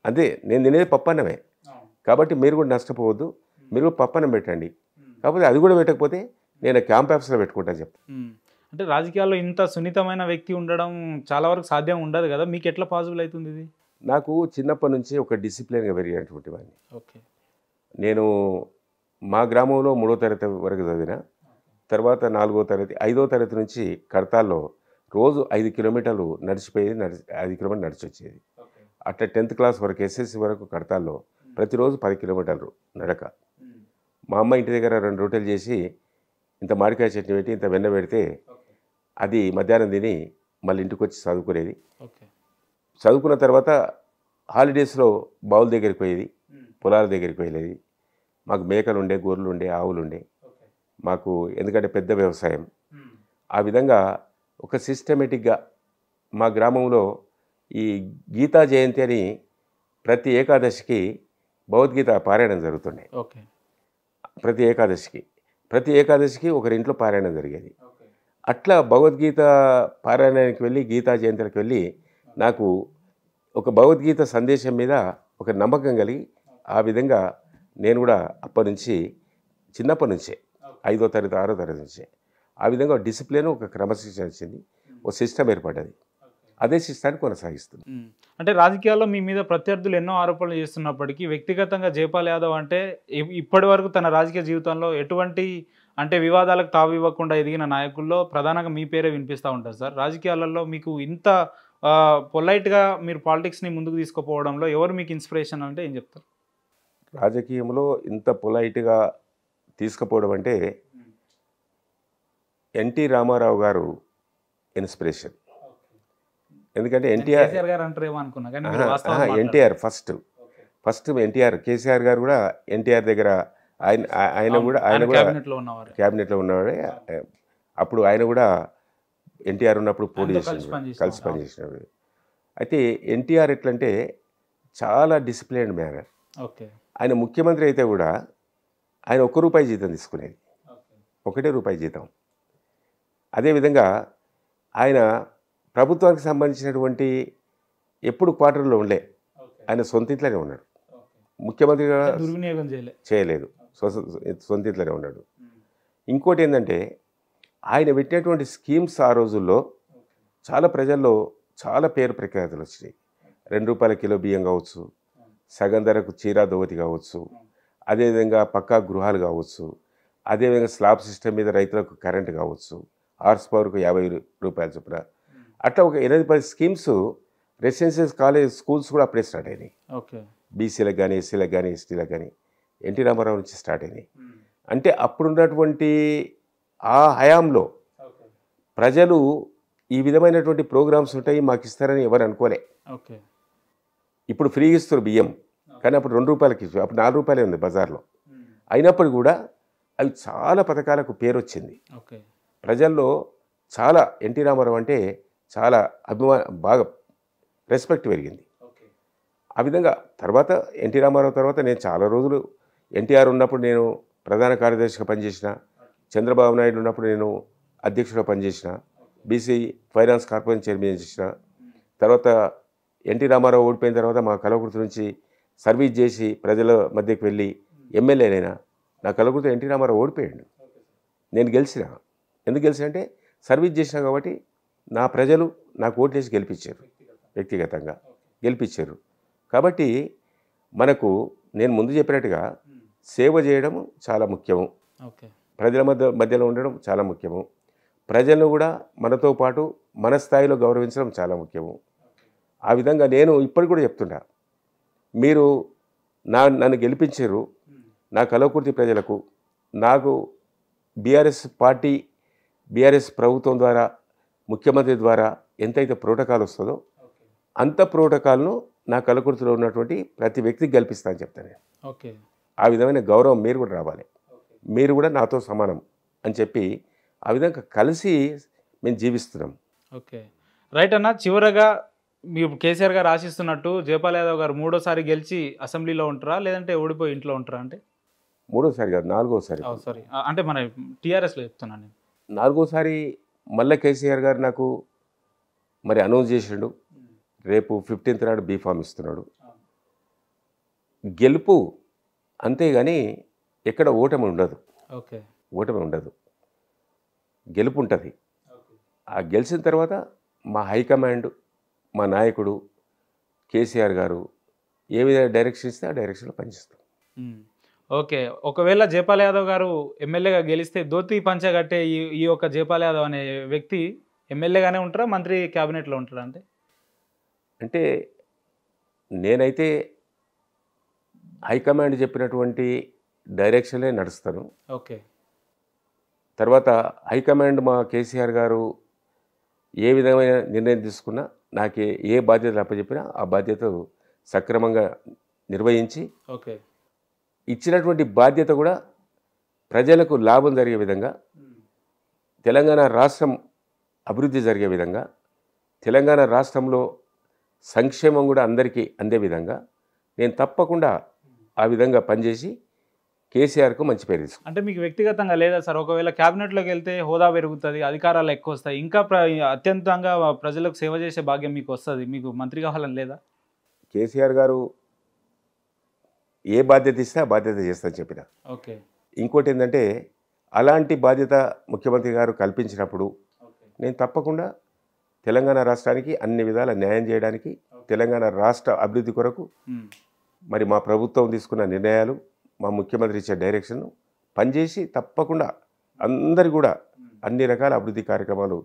అంతే నేను తినేది పప్పు అన్నమే కాబట్టి మీరు కూడా నష్టపోవద్దు. మీరు కూడా పప్పు అన్నం పెట్టండి కాకపోతే అది కూడా పెట్టకపోతే నేను క్యాంప్ ఆఫీస్లో పెట్టుకుంటాను చెప్తా మ్మ్. అంటే రాజకీయాల్లో ఇంత సున్నితమైన వ్యక్తి ఉండడం చాలా వరకు సాధ్యం ఉండదు కదా? మీకు ఎట్లా పాసిబుల్ అవుతుంది ఇది? నాకు చిన్నప్పటి నుంచి ఒక డిసిప్లిన్గా పెరిగినటువంటి వాడిని. ఓకే. నేను మా గ్రామంలో మూడో తరగతి వరకు చదివిన. తర్వాత నాలుగో తరగతి ఐదో తరగతి నుంచి కడతాల్లో రోజు ఐదు కిలోమీటర్లు నడిచిపోయేది నడిచి ఐదు కిలోమీటర్లు నడిచి వచ్చేది అట్లా టెన్త్ క్లాస్ వరకు ఎస్ఎస్సి వరకు కడతాల్లో ప్రతిరోజు పది కిలోమీటర్లు నడక. మా అమ్మ ఇంటి దగ్గర రెండు రొట్టెలు చేసి ఇంత మామిడికాయ చట్నీ పెట్టి ఇంత వెన్న పెడితే అది మధ్యాహ్నం తిని మళ్ళీ ఇంటికి వచ్చి చదువుకునేది. చదువుకున్న తర్వాత హాలిడేస్లో బావుల దగ్గరికి పోయేది పొలాల దగ్గరికి వెళ్ళేది. మాకు మేకలు ఉండే గొర్రెలు ఉండే ఆవులు ఉండే. మాకు ఎందుకంటే పెద్ద వ్యవసాయం. ఆ విధంగా ఒక సిస్టమేటిక్గా మా గ్రామంలో ఈ గీతా జయంతి అని ప్రతి ఏకాదశికి భగవద్గీత పారాయణం జరుగుతుండే. ఓకే. ప్రతి ఏకాదశికి. ప్రతి ఏకాదశికి ఒకరింట్లో పారాయణం జరిగేది. అట్లా భగవద్గీత పారాయణానికి వెళ్ళి గీతా జయంతులకు వెళ్ళి నాకు ఒక భగవద్గీత సందేశం మీద ఒక నమ్మకం కలిగి ఆ విధంగా నేను కూడా అప్పటి నుంచి చిన్నప్పటి నుంచే ఐదో తరగతి ఆరో తరగతి నుంచే ఆ విధంగా డిసిప్లిన్ ఒక క్రమశిక్షణ వచ్చింది ఒక సిస్టమ్ ఏర్పడ్డది. అదే సిస్టాన్ని కొనసాగిస్తుంది. అంటే రాజకీయాల్లో మీ మీద ప్రత్యర్థులు ఎన్నో ఆరోపణలు చేస్తున్నప్పటికీ వ్యక్తిగతంగా జైపాల్ యాదవ్ అంటే ఇప్పటి వరకు తన రాజకీయ జీవితంలో ఎటువంటి అంటే వివాదాలకు తావివ్వకుండా ఎదిగిన నాయకుల్లో ప్రధానంగా మీ పేరే వినిపిస్తూ ఉంటారు సార్. రాజకీయాలలో మీకు ఇంత పొలైట్గా మీరు పాలిటిక్స్ని ముందుకు తీసుకుపోవడంలో ఎవరు మీకు ఇన్స్పిరేషన్ అంటే ఏం చెప్తారు? రాజకీయంలో ఇంత పొలైట్గా తీసుకుపోవడం అంటే ఎన్టీ రామారావు గారు ఇన్స్పిరేషన్. ఎందుకంటే ఎన్టీఆర్ గారు అంటారేమో అనుకున్నా కానీ. NTR first. First NTR KCR గారు కూడా ఎన్టీఆర్ దగ్గర ఆయన ఆయన కూడా ఆయన కూడా క్యాబినెట్లో ఉన్నవాడే. అప్పుడు ఆయన కూడా ఎన్టీఆర్ ఉన్నప్పుడు పోటీ పనిచేసినాడు. కలిసి పనిచేసినాడు అయితే ఎన్టీఆర్ ఎట్లంటే చాలా డిసిప్లైన్డ్ మేనర్ ఓకే. ఆయన ముఖ్యమంత్రి అయితే కూడా ఆయన ఒక్క రూపాయి జీతం తీసుకునేది. ఒకటే రూపాయి జీతం. అదేవిధంగా ఆయన ప్రభుత్వానికి సంబంధించినటువంటి ఎప్పుడు క్వార్టర్లో ఉండలే ఆయన సొంత ఇంట్లోనే ఉన్నాడు ముఖ్యమంత్రిగా చేయలే. చేయలేదు. సొంత ఇంట్లోనే ఉన్నాడు. ఇంకోటి ఏంటంటే ఆయన పెట్టినటువంటి స్కీమ్స్ ఆ రోజుల్లో చాలా ప్రజల్లో చాలా పేరు ప్రఖ్యాతులు వచ్చినాయి. రెండు రూపాయల కిలో బియ్యం కావచ్చు సగం ధరకు చీర దోవతి కావచ్చు అదేవిధంగా పక్కా గృహాలు కావచ్చు అదేవిధంగా స్లాబ్ సిస్టమ్ మీద రైతులకు కరెంట్ కావచ్చు హార్స్ పవర్కు యాభై రూపాయల చొప్పున అట్లా ఒక ఎనిమిది పది స్కీమ్స్ రెసిడెన్షియల్ కాలేజ్ స్కూల్స్ కూడా అప్పుడే స్టార్ట్ అయినాయి. ఓకే. బీసీలకు కానీ ఎస్సీలకు కానీ ఎస్టీలకు కానీ ఎన్టీ రామారావు నుంచి స్టార్ట్ అయినాయి. అంటే అప్పుడున్నటువంటి ఆ హయాంలో ప్రజలు ఈ విధమైనటువంటి ప్రోగ్రామ్స్ ఉంటాయి మాకు ఇస్తారని ఎవరు అనుకోలే. ఓకే. ఇప్పుడు ఫ్రీగా ఇస్తారు బియ్యం కానీ అప్పుడు రెండు రూపాయలకి ఇచ్చు అప్పుడు నాలుగు రూపాయలే ఉంది బజార్లో. అయినప్పుడు కూడా అవి చాలా పథకాలకు పేరు వచ్చింది ప్రజల్లో చాలా ఎన్టీ రామారావు అంటే చాలా అభిమా బాగా రెస్పెక్ట్ పెరిగింది. ఆ విధంగా తర్వాత ఎన్టీ రామారావు తర్వాత నేను చాలా రోజులు ఎన్టీఆర్ ఉన్నప్పుడు నేను ప్రధాన కార్యదర్శిగా పనిచేసిన చంద్రబాబు నాయుడు ఉన్నప్పుడు నేను అధ్యక్షుడిగా పనిచేసిన బీసీ ఫైనాన్స్ కార్పొరేషన్ చైర్మన్ చేసిన తర్వాత ఎన్టీ రామారావు ఓడిపోయిన తర్వాత మా కలవకుర్తి నుంచి సర్వీస్ చేసి ప్రజల మధ్యకి వెళ్ళి ఎమ్మెల్యేనైనా నా కలవకుర్తి ఎన్టీ రామారావు ఓడిపోయాడు. నేను గెలిచిన. ఎందుకు గెలిచిన అంటే సర్వీస్ చేసిన కాబట్టి నా ప్రజలు నాకు ఓట్లేసి గెలిపించారు. వ్యక్తిగతంగా గెలిపించారు. కాబట్టి మనకు నేను ముందు చెప్పినట్టుగా సేవ చేయడం చాలా ముఖ్యము. ప్రజల మధ్య మధ్యలో ఉండడం చాలా ముఖ్యము. ప్రజలను కూడా మనతో పాటు మన స్థాయిలో గౌరవించడం చాలా ముఖ్యము. ఆ విధంగా నేను ఇప్పటికి కూడా చెప్తున్నా. మీరు నా నన్ను గెలిపించారు నా కలవకుర్తి ప్రజలకు నాకు బీఆర్ఎస్ పార్టీ బీఆర్ఎస్ ప్రభుత్వం ద్వారా ముఖ్యమంత్రి ద్వారా ఎంతైతే ప్రోటోకాల్ వస్తుందో అంత ప్రోటోకాల్ను నా కలకుర్తిలో ఉన్నటువంటి ప్రతి వ్యక్తికి కల్పిస్తానని చెప్తాను నేను. ఓకే. ఆ విధమైన గౌరవం మీరు కూడా రావాలి. మీరు కూడా నాతో సమానం అని చెప్పి ఆ విధంగా కలిసి మేము జీవిస్తున్నాం. ఓకే. రైట్ అన్న చివరగా మీరు కేసీఆర్ గారు ఆశిస్తున్నట్టు జయపాల్ యాదవ్ గారు మూడోసారి గెలిచి అసెంబ్లీలో ఉంటారా? లేదంటే ఓడిపోయి ఇంట్లో ఉంటారా అంటే? మూడోసారి కాదు నాలుగోసారి. సారీ. అంటే మన టీఆర్ఎస్లో చెప్తున్నాను నేను. నాలుగోసారి మళ్ళీ కేసీఆర్ గారు నాకు మరి అనౌన్స్ చేసిండు. రేపు ఫిఫ్టీన్త్ నాడు బీఫామ్ ఇస్తున్నాడు. గెలుపు అంతేగాని ఎక్కడ ఓటమి ఉండదు. ఓకే. ఓటమి ఉండదు. గెలుపు ఉంటుంది. ఆ గెలిచిన తర్వాత మా హైకమాండ్ మా నాయకుడు కేసీఆర్ గారు ఏ విధంగా డైరెక్షన్ ఇస్తే ఆ డైరెక్షన్లో పనిచేస్తాం. ఓకే. ఒకవేళ జయపాల్ యాదవ్ గారు ఎమ్మెల్యేగా గెలిస్తే ధోతి పంచ కట్టే ఈ ఈ యొక్క జయపాల్ యాదవ్ అనే వ్యక్తి ఎమ్మెల్యేగానే ఉంటారా? మంత్రి క్యాబినెట్లో ఉంటారా అంటే అంటే నేనైతే హైకమాండ్ చెప్పినటువంటి డైరెక్షన్లే నడుస్తాను. ఓకే. తర్వాత హైకమాండ్ మా కేసీఆర్ గారు ఏ విధమైన నిర్ణయం తీసుకున్నా నాకు ఏ- బాధ్యతలు అప్పచెప్పినా ఆ బాధ్యత సక్రమంగా నిర్వహించి ఓకే. ఇచ్చినటువంటి బాధ్యత కూడా ప్రజలకు లాభం జరిగే విధంగా తెలంగాణ రాష్ట్రం అభివృద్ధి జరిగే విధంగా తెలంగాణ రాష్ట్రంలో సంక్షేమం కూడా అందరికీ అందే విధంగా నేను తప్పకుండా ఆ విధంగా పనిచేసి కేసీఆర్కు మంచి పేరు తీసుకు అంటే మీకు వ్యక్తిగతంగా లేదా సార్? ఒకవేళ క్యాబినెట్లోకి వెళ్తే హోదా పెరుగుతుంది అధికారాలు ఎక్కువ వస్తాయి ఇంకా అత్యంతంగా ప్రజలకు సేవ చేసే భాగ్యం మీకు వస్తుంది మీకు మంత్రి కావాలని లేదా? కేసీఆర్ గారు ఏ బాధ్యత ఇస్తే ఆ బాధ్యత చేస్తానని చెప్పిన. ఓకే. ఇంకోటి ఏంటంటే అలాంటి బాధ్యత ముఖ్యమంత్రి గారు కల్పించినప్పుడు నేను తప్పకుండా తెలంగాణ రాష్ట్రానికి అన్ని విధాల న్యాయం చేయడానికి తెలంగాణ రాష్ట్ర అభివృద్ధి కొరకు. మరి మా ప్రభుత్వం తీసుకున్న నిర్ణయాలు మా ముఖ్యమంత్రి ఇచ్చే డైరెక్షన్ పనిచేసి తప్పకుండా అందరు కూడా అన్ని రకాల అభివృద్ధి కార్యక్రమాలు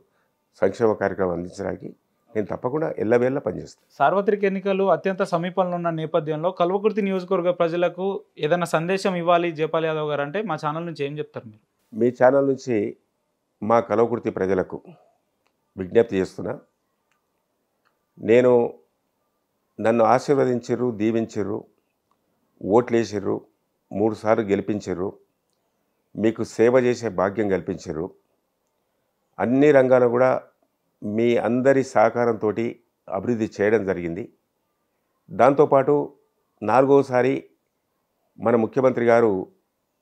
సంక్షేమ కార్యక్రమాలు అందించడానికి నేను తప్పకుండా ఎల్లవేళ్ళ పనిచేస్తాను. సార్వత్రిక ఎన్నికలు అత్యంత సమీపంలో ఉన్న నేపథ్యంలో కల్వకుర్తి నియోజకవర్గ ప్రజలకు ఏదైనా సందేశం ఇవ్వాలి జయపాల్ యాదవ్ గారు అంటే మా ఛానల్ నుంచి ఏం చెప్తారు మీరు? మీ ఛానల్ నుంచి మా కలవకుర్తి ప్రజలకు విజ్ఞప్తి చేస్తున్నా. నేను నన్ను ఆశీర్వదించరు దీవించరు ఓట్లేసిర్రు మూడుసార్లు గెలిపించరు మీకు సేవ చేసే భాగ్యం కల్పించరు అన్ని రంగాలు కూడా మీ అందరి సహకారంతో అభివృద్ధి చేయడం జరిగింది. దాంతోపాటు నాలుగోసారి మన ముఖ్యమంత్రి గారు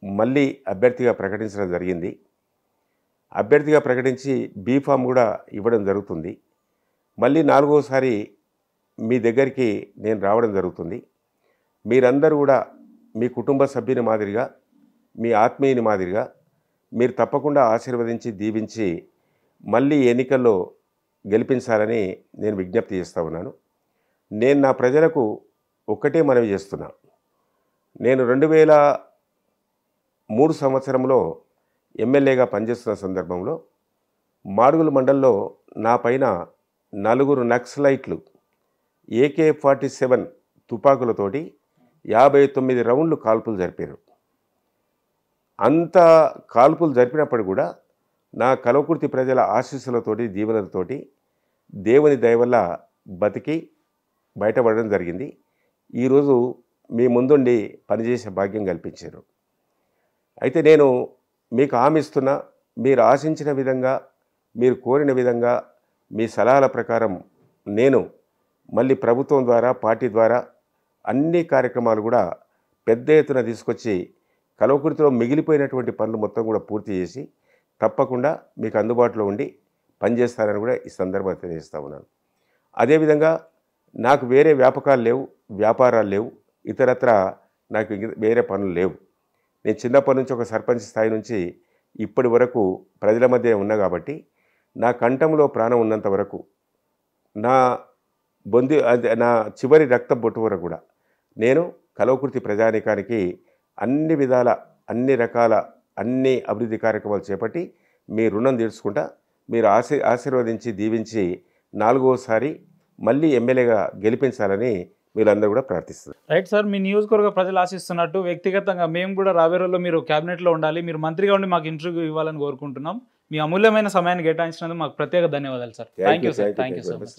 మళ్ళీ అభ్యర్థిగా ప్రకటించడం జరిగింది. అభ్యర్థిగా ప్రకటించి బీఫామ్ కూడా ఇవ్వడం జరుగుతుంది. మళ్ళీ నాలుగోసారి మీ దగ్గరికి నేను రావడం జరుగుతుంది. మీరందరూ కూడా మీ కుటుంబ సభ్యుని మాదిరిగా మీ ఆత్మీయుని మాదిరిగా మీరు తప్పకుండా ఆశీర్వదించి దీవించి మళ్ళీ ఎన్నికల్లో గెలిపించాలని నేను విజ్ఞప్తి చేస్తా ఉన్నాను. నేను నా ప్రజలకు ఒక్కటే మనవి చేస్తున్నా. నేను రెండు వేల మూడు సంవత్సరంలో ఎమ్మెల్యేగా పనిచేస్తున్న సందర్భంలో మాడుగుల మండల్లో నా పైన నలుగురు నక్సలైట్లు ఏకే ఫార్టీ సెవెన్ తుపాకులతోటి యాభై తొమ్మిది రౌండ్లు కాల్పులు జరిపారు. అంత కాల్పులు జరిపినప్పుడు కూడా నా కలవకుర్తి ప్రజల ఆశీస్సులతోటి దీవెనలతోటి దేవుని దయవల్ల బతికి బయటపడడం జరిగింది. ఈరోజు మీ ముందుండి పనిచేసే భాగ్యం కల్పించారు. అయితే నేను మీకు ఆమిస్తున్న మీరు ఆశించిన విధంగా మీరు కోరిన విధంగా మీ సలహాల ప్రకారం నేను మళ్ళీ ప్రభుత్వం ద్వారా పార్టీ ద్వారా అన్ని కార్యక్రమాలు కూడా పెద్ద ఎత్తున తీసుకొచ్చి కలవకుర్తిలో మిగిలిపోయినటువంటి పనులు మొత్తం కూడా పూర్తి చేసి తప్పకుండా మీకు అందుబాటులో ఉండి పనిచేస్తారని కూడా ఈ సందర్భంగా తెలియజేస్తా ఉన్నాను. అదేవిధంగా నాకు వేరే వ్యాపకాలు లేవు వ్యాపారాలు లేవు ఇతరత్ర నాకు వేరే పనులు లేవు. నేను చిన్నప్పటి నుంచి ఒక సర్పంచ్ స్థాయి నుంచి ఇప్పటి వరకు ప్రజల మధ్య ఉన్నా కాబట్టి నా కంఠంలో ప్రాణం ఉన్నంత వరకు నా బొంది అదే నా చివరి రక్త బొట్టు వరకు కూడా నేను కలవకృతి ప్రజానికానికి అన్ని విధాల అన్ని రకాల అన్ని అభివృద్ధి కార్యక్రమాలు చేపట్టి మీ రుణం తీర్చుకుంటా మీరు ఆశీ ఆశీర్వదించి దీవించి నాలుగోసారి మళ్ళీ ఎమ్మెల్యేగా గెలిపించాలని మీరందరూ కూడా ప్రార్థిస్తున్నారు. రైట్ సార్ మీ నియోజకవర్గ ప్రజలు ఆశిస్తున్నట్టు వ్యక్తిగతంగా మేము కూడా రాబోయే రోజుల్లో మీరు క్యాబినెట్లో ఉండాలి మీరు మంత్రిగా ఉండి మాకు ఇంటర్వ్యూ ఇవ్వాలని కోరుకుంటున్నాం. మీ అమూల్యమైన సమయాన్ని కేటాయించినందుకు మాకు ప్రత్యేక ధన్యవాదాలు sir. Thank you sir thank you so much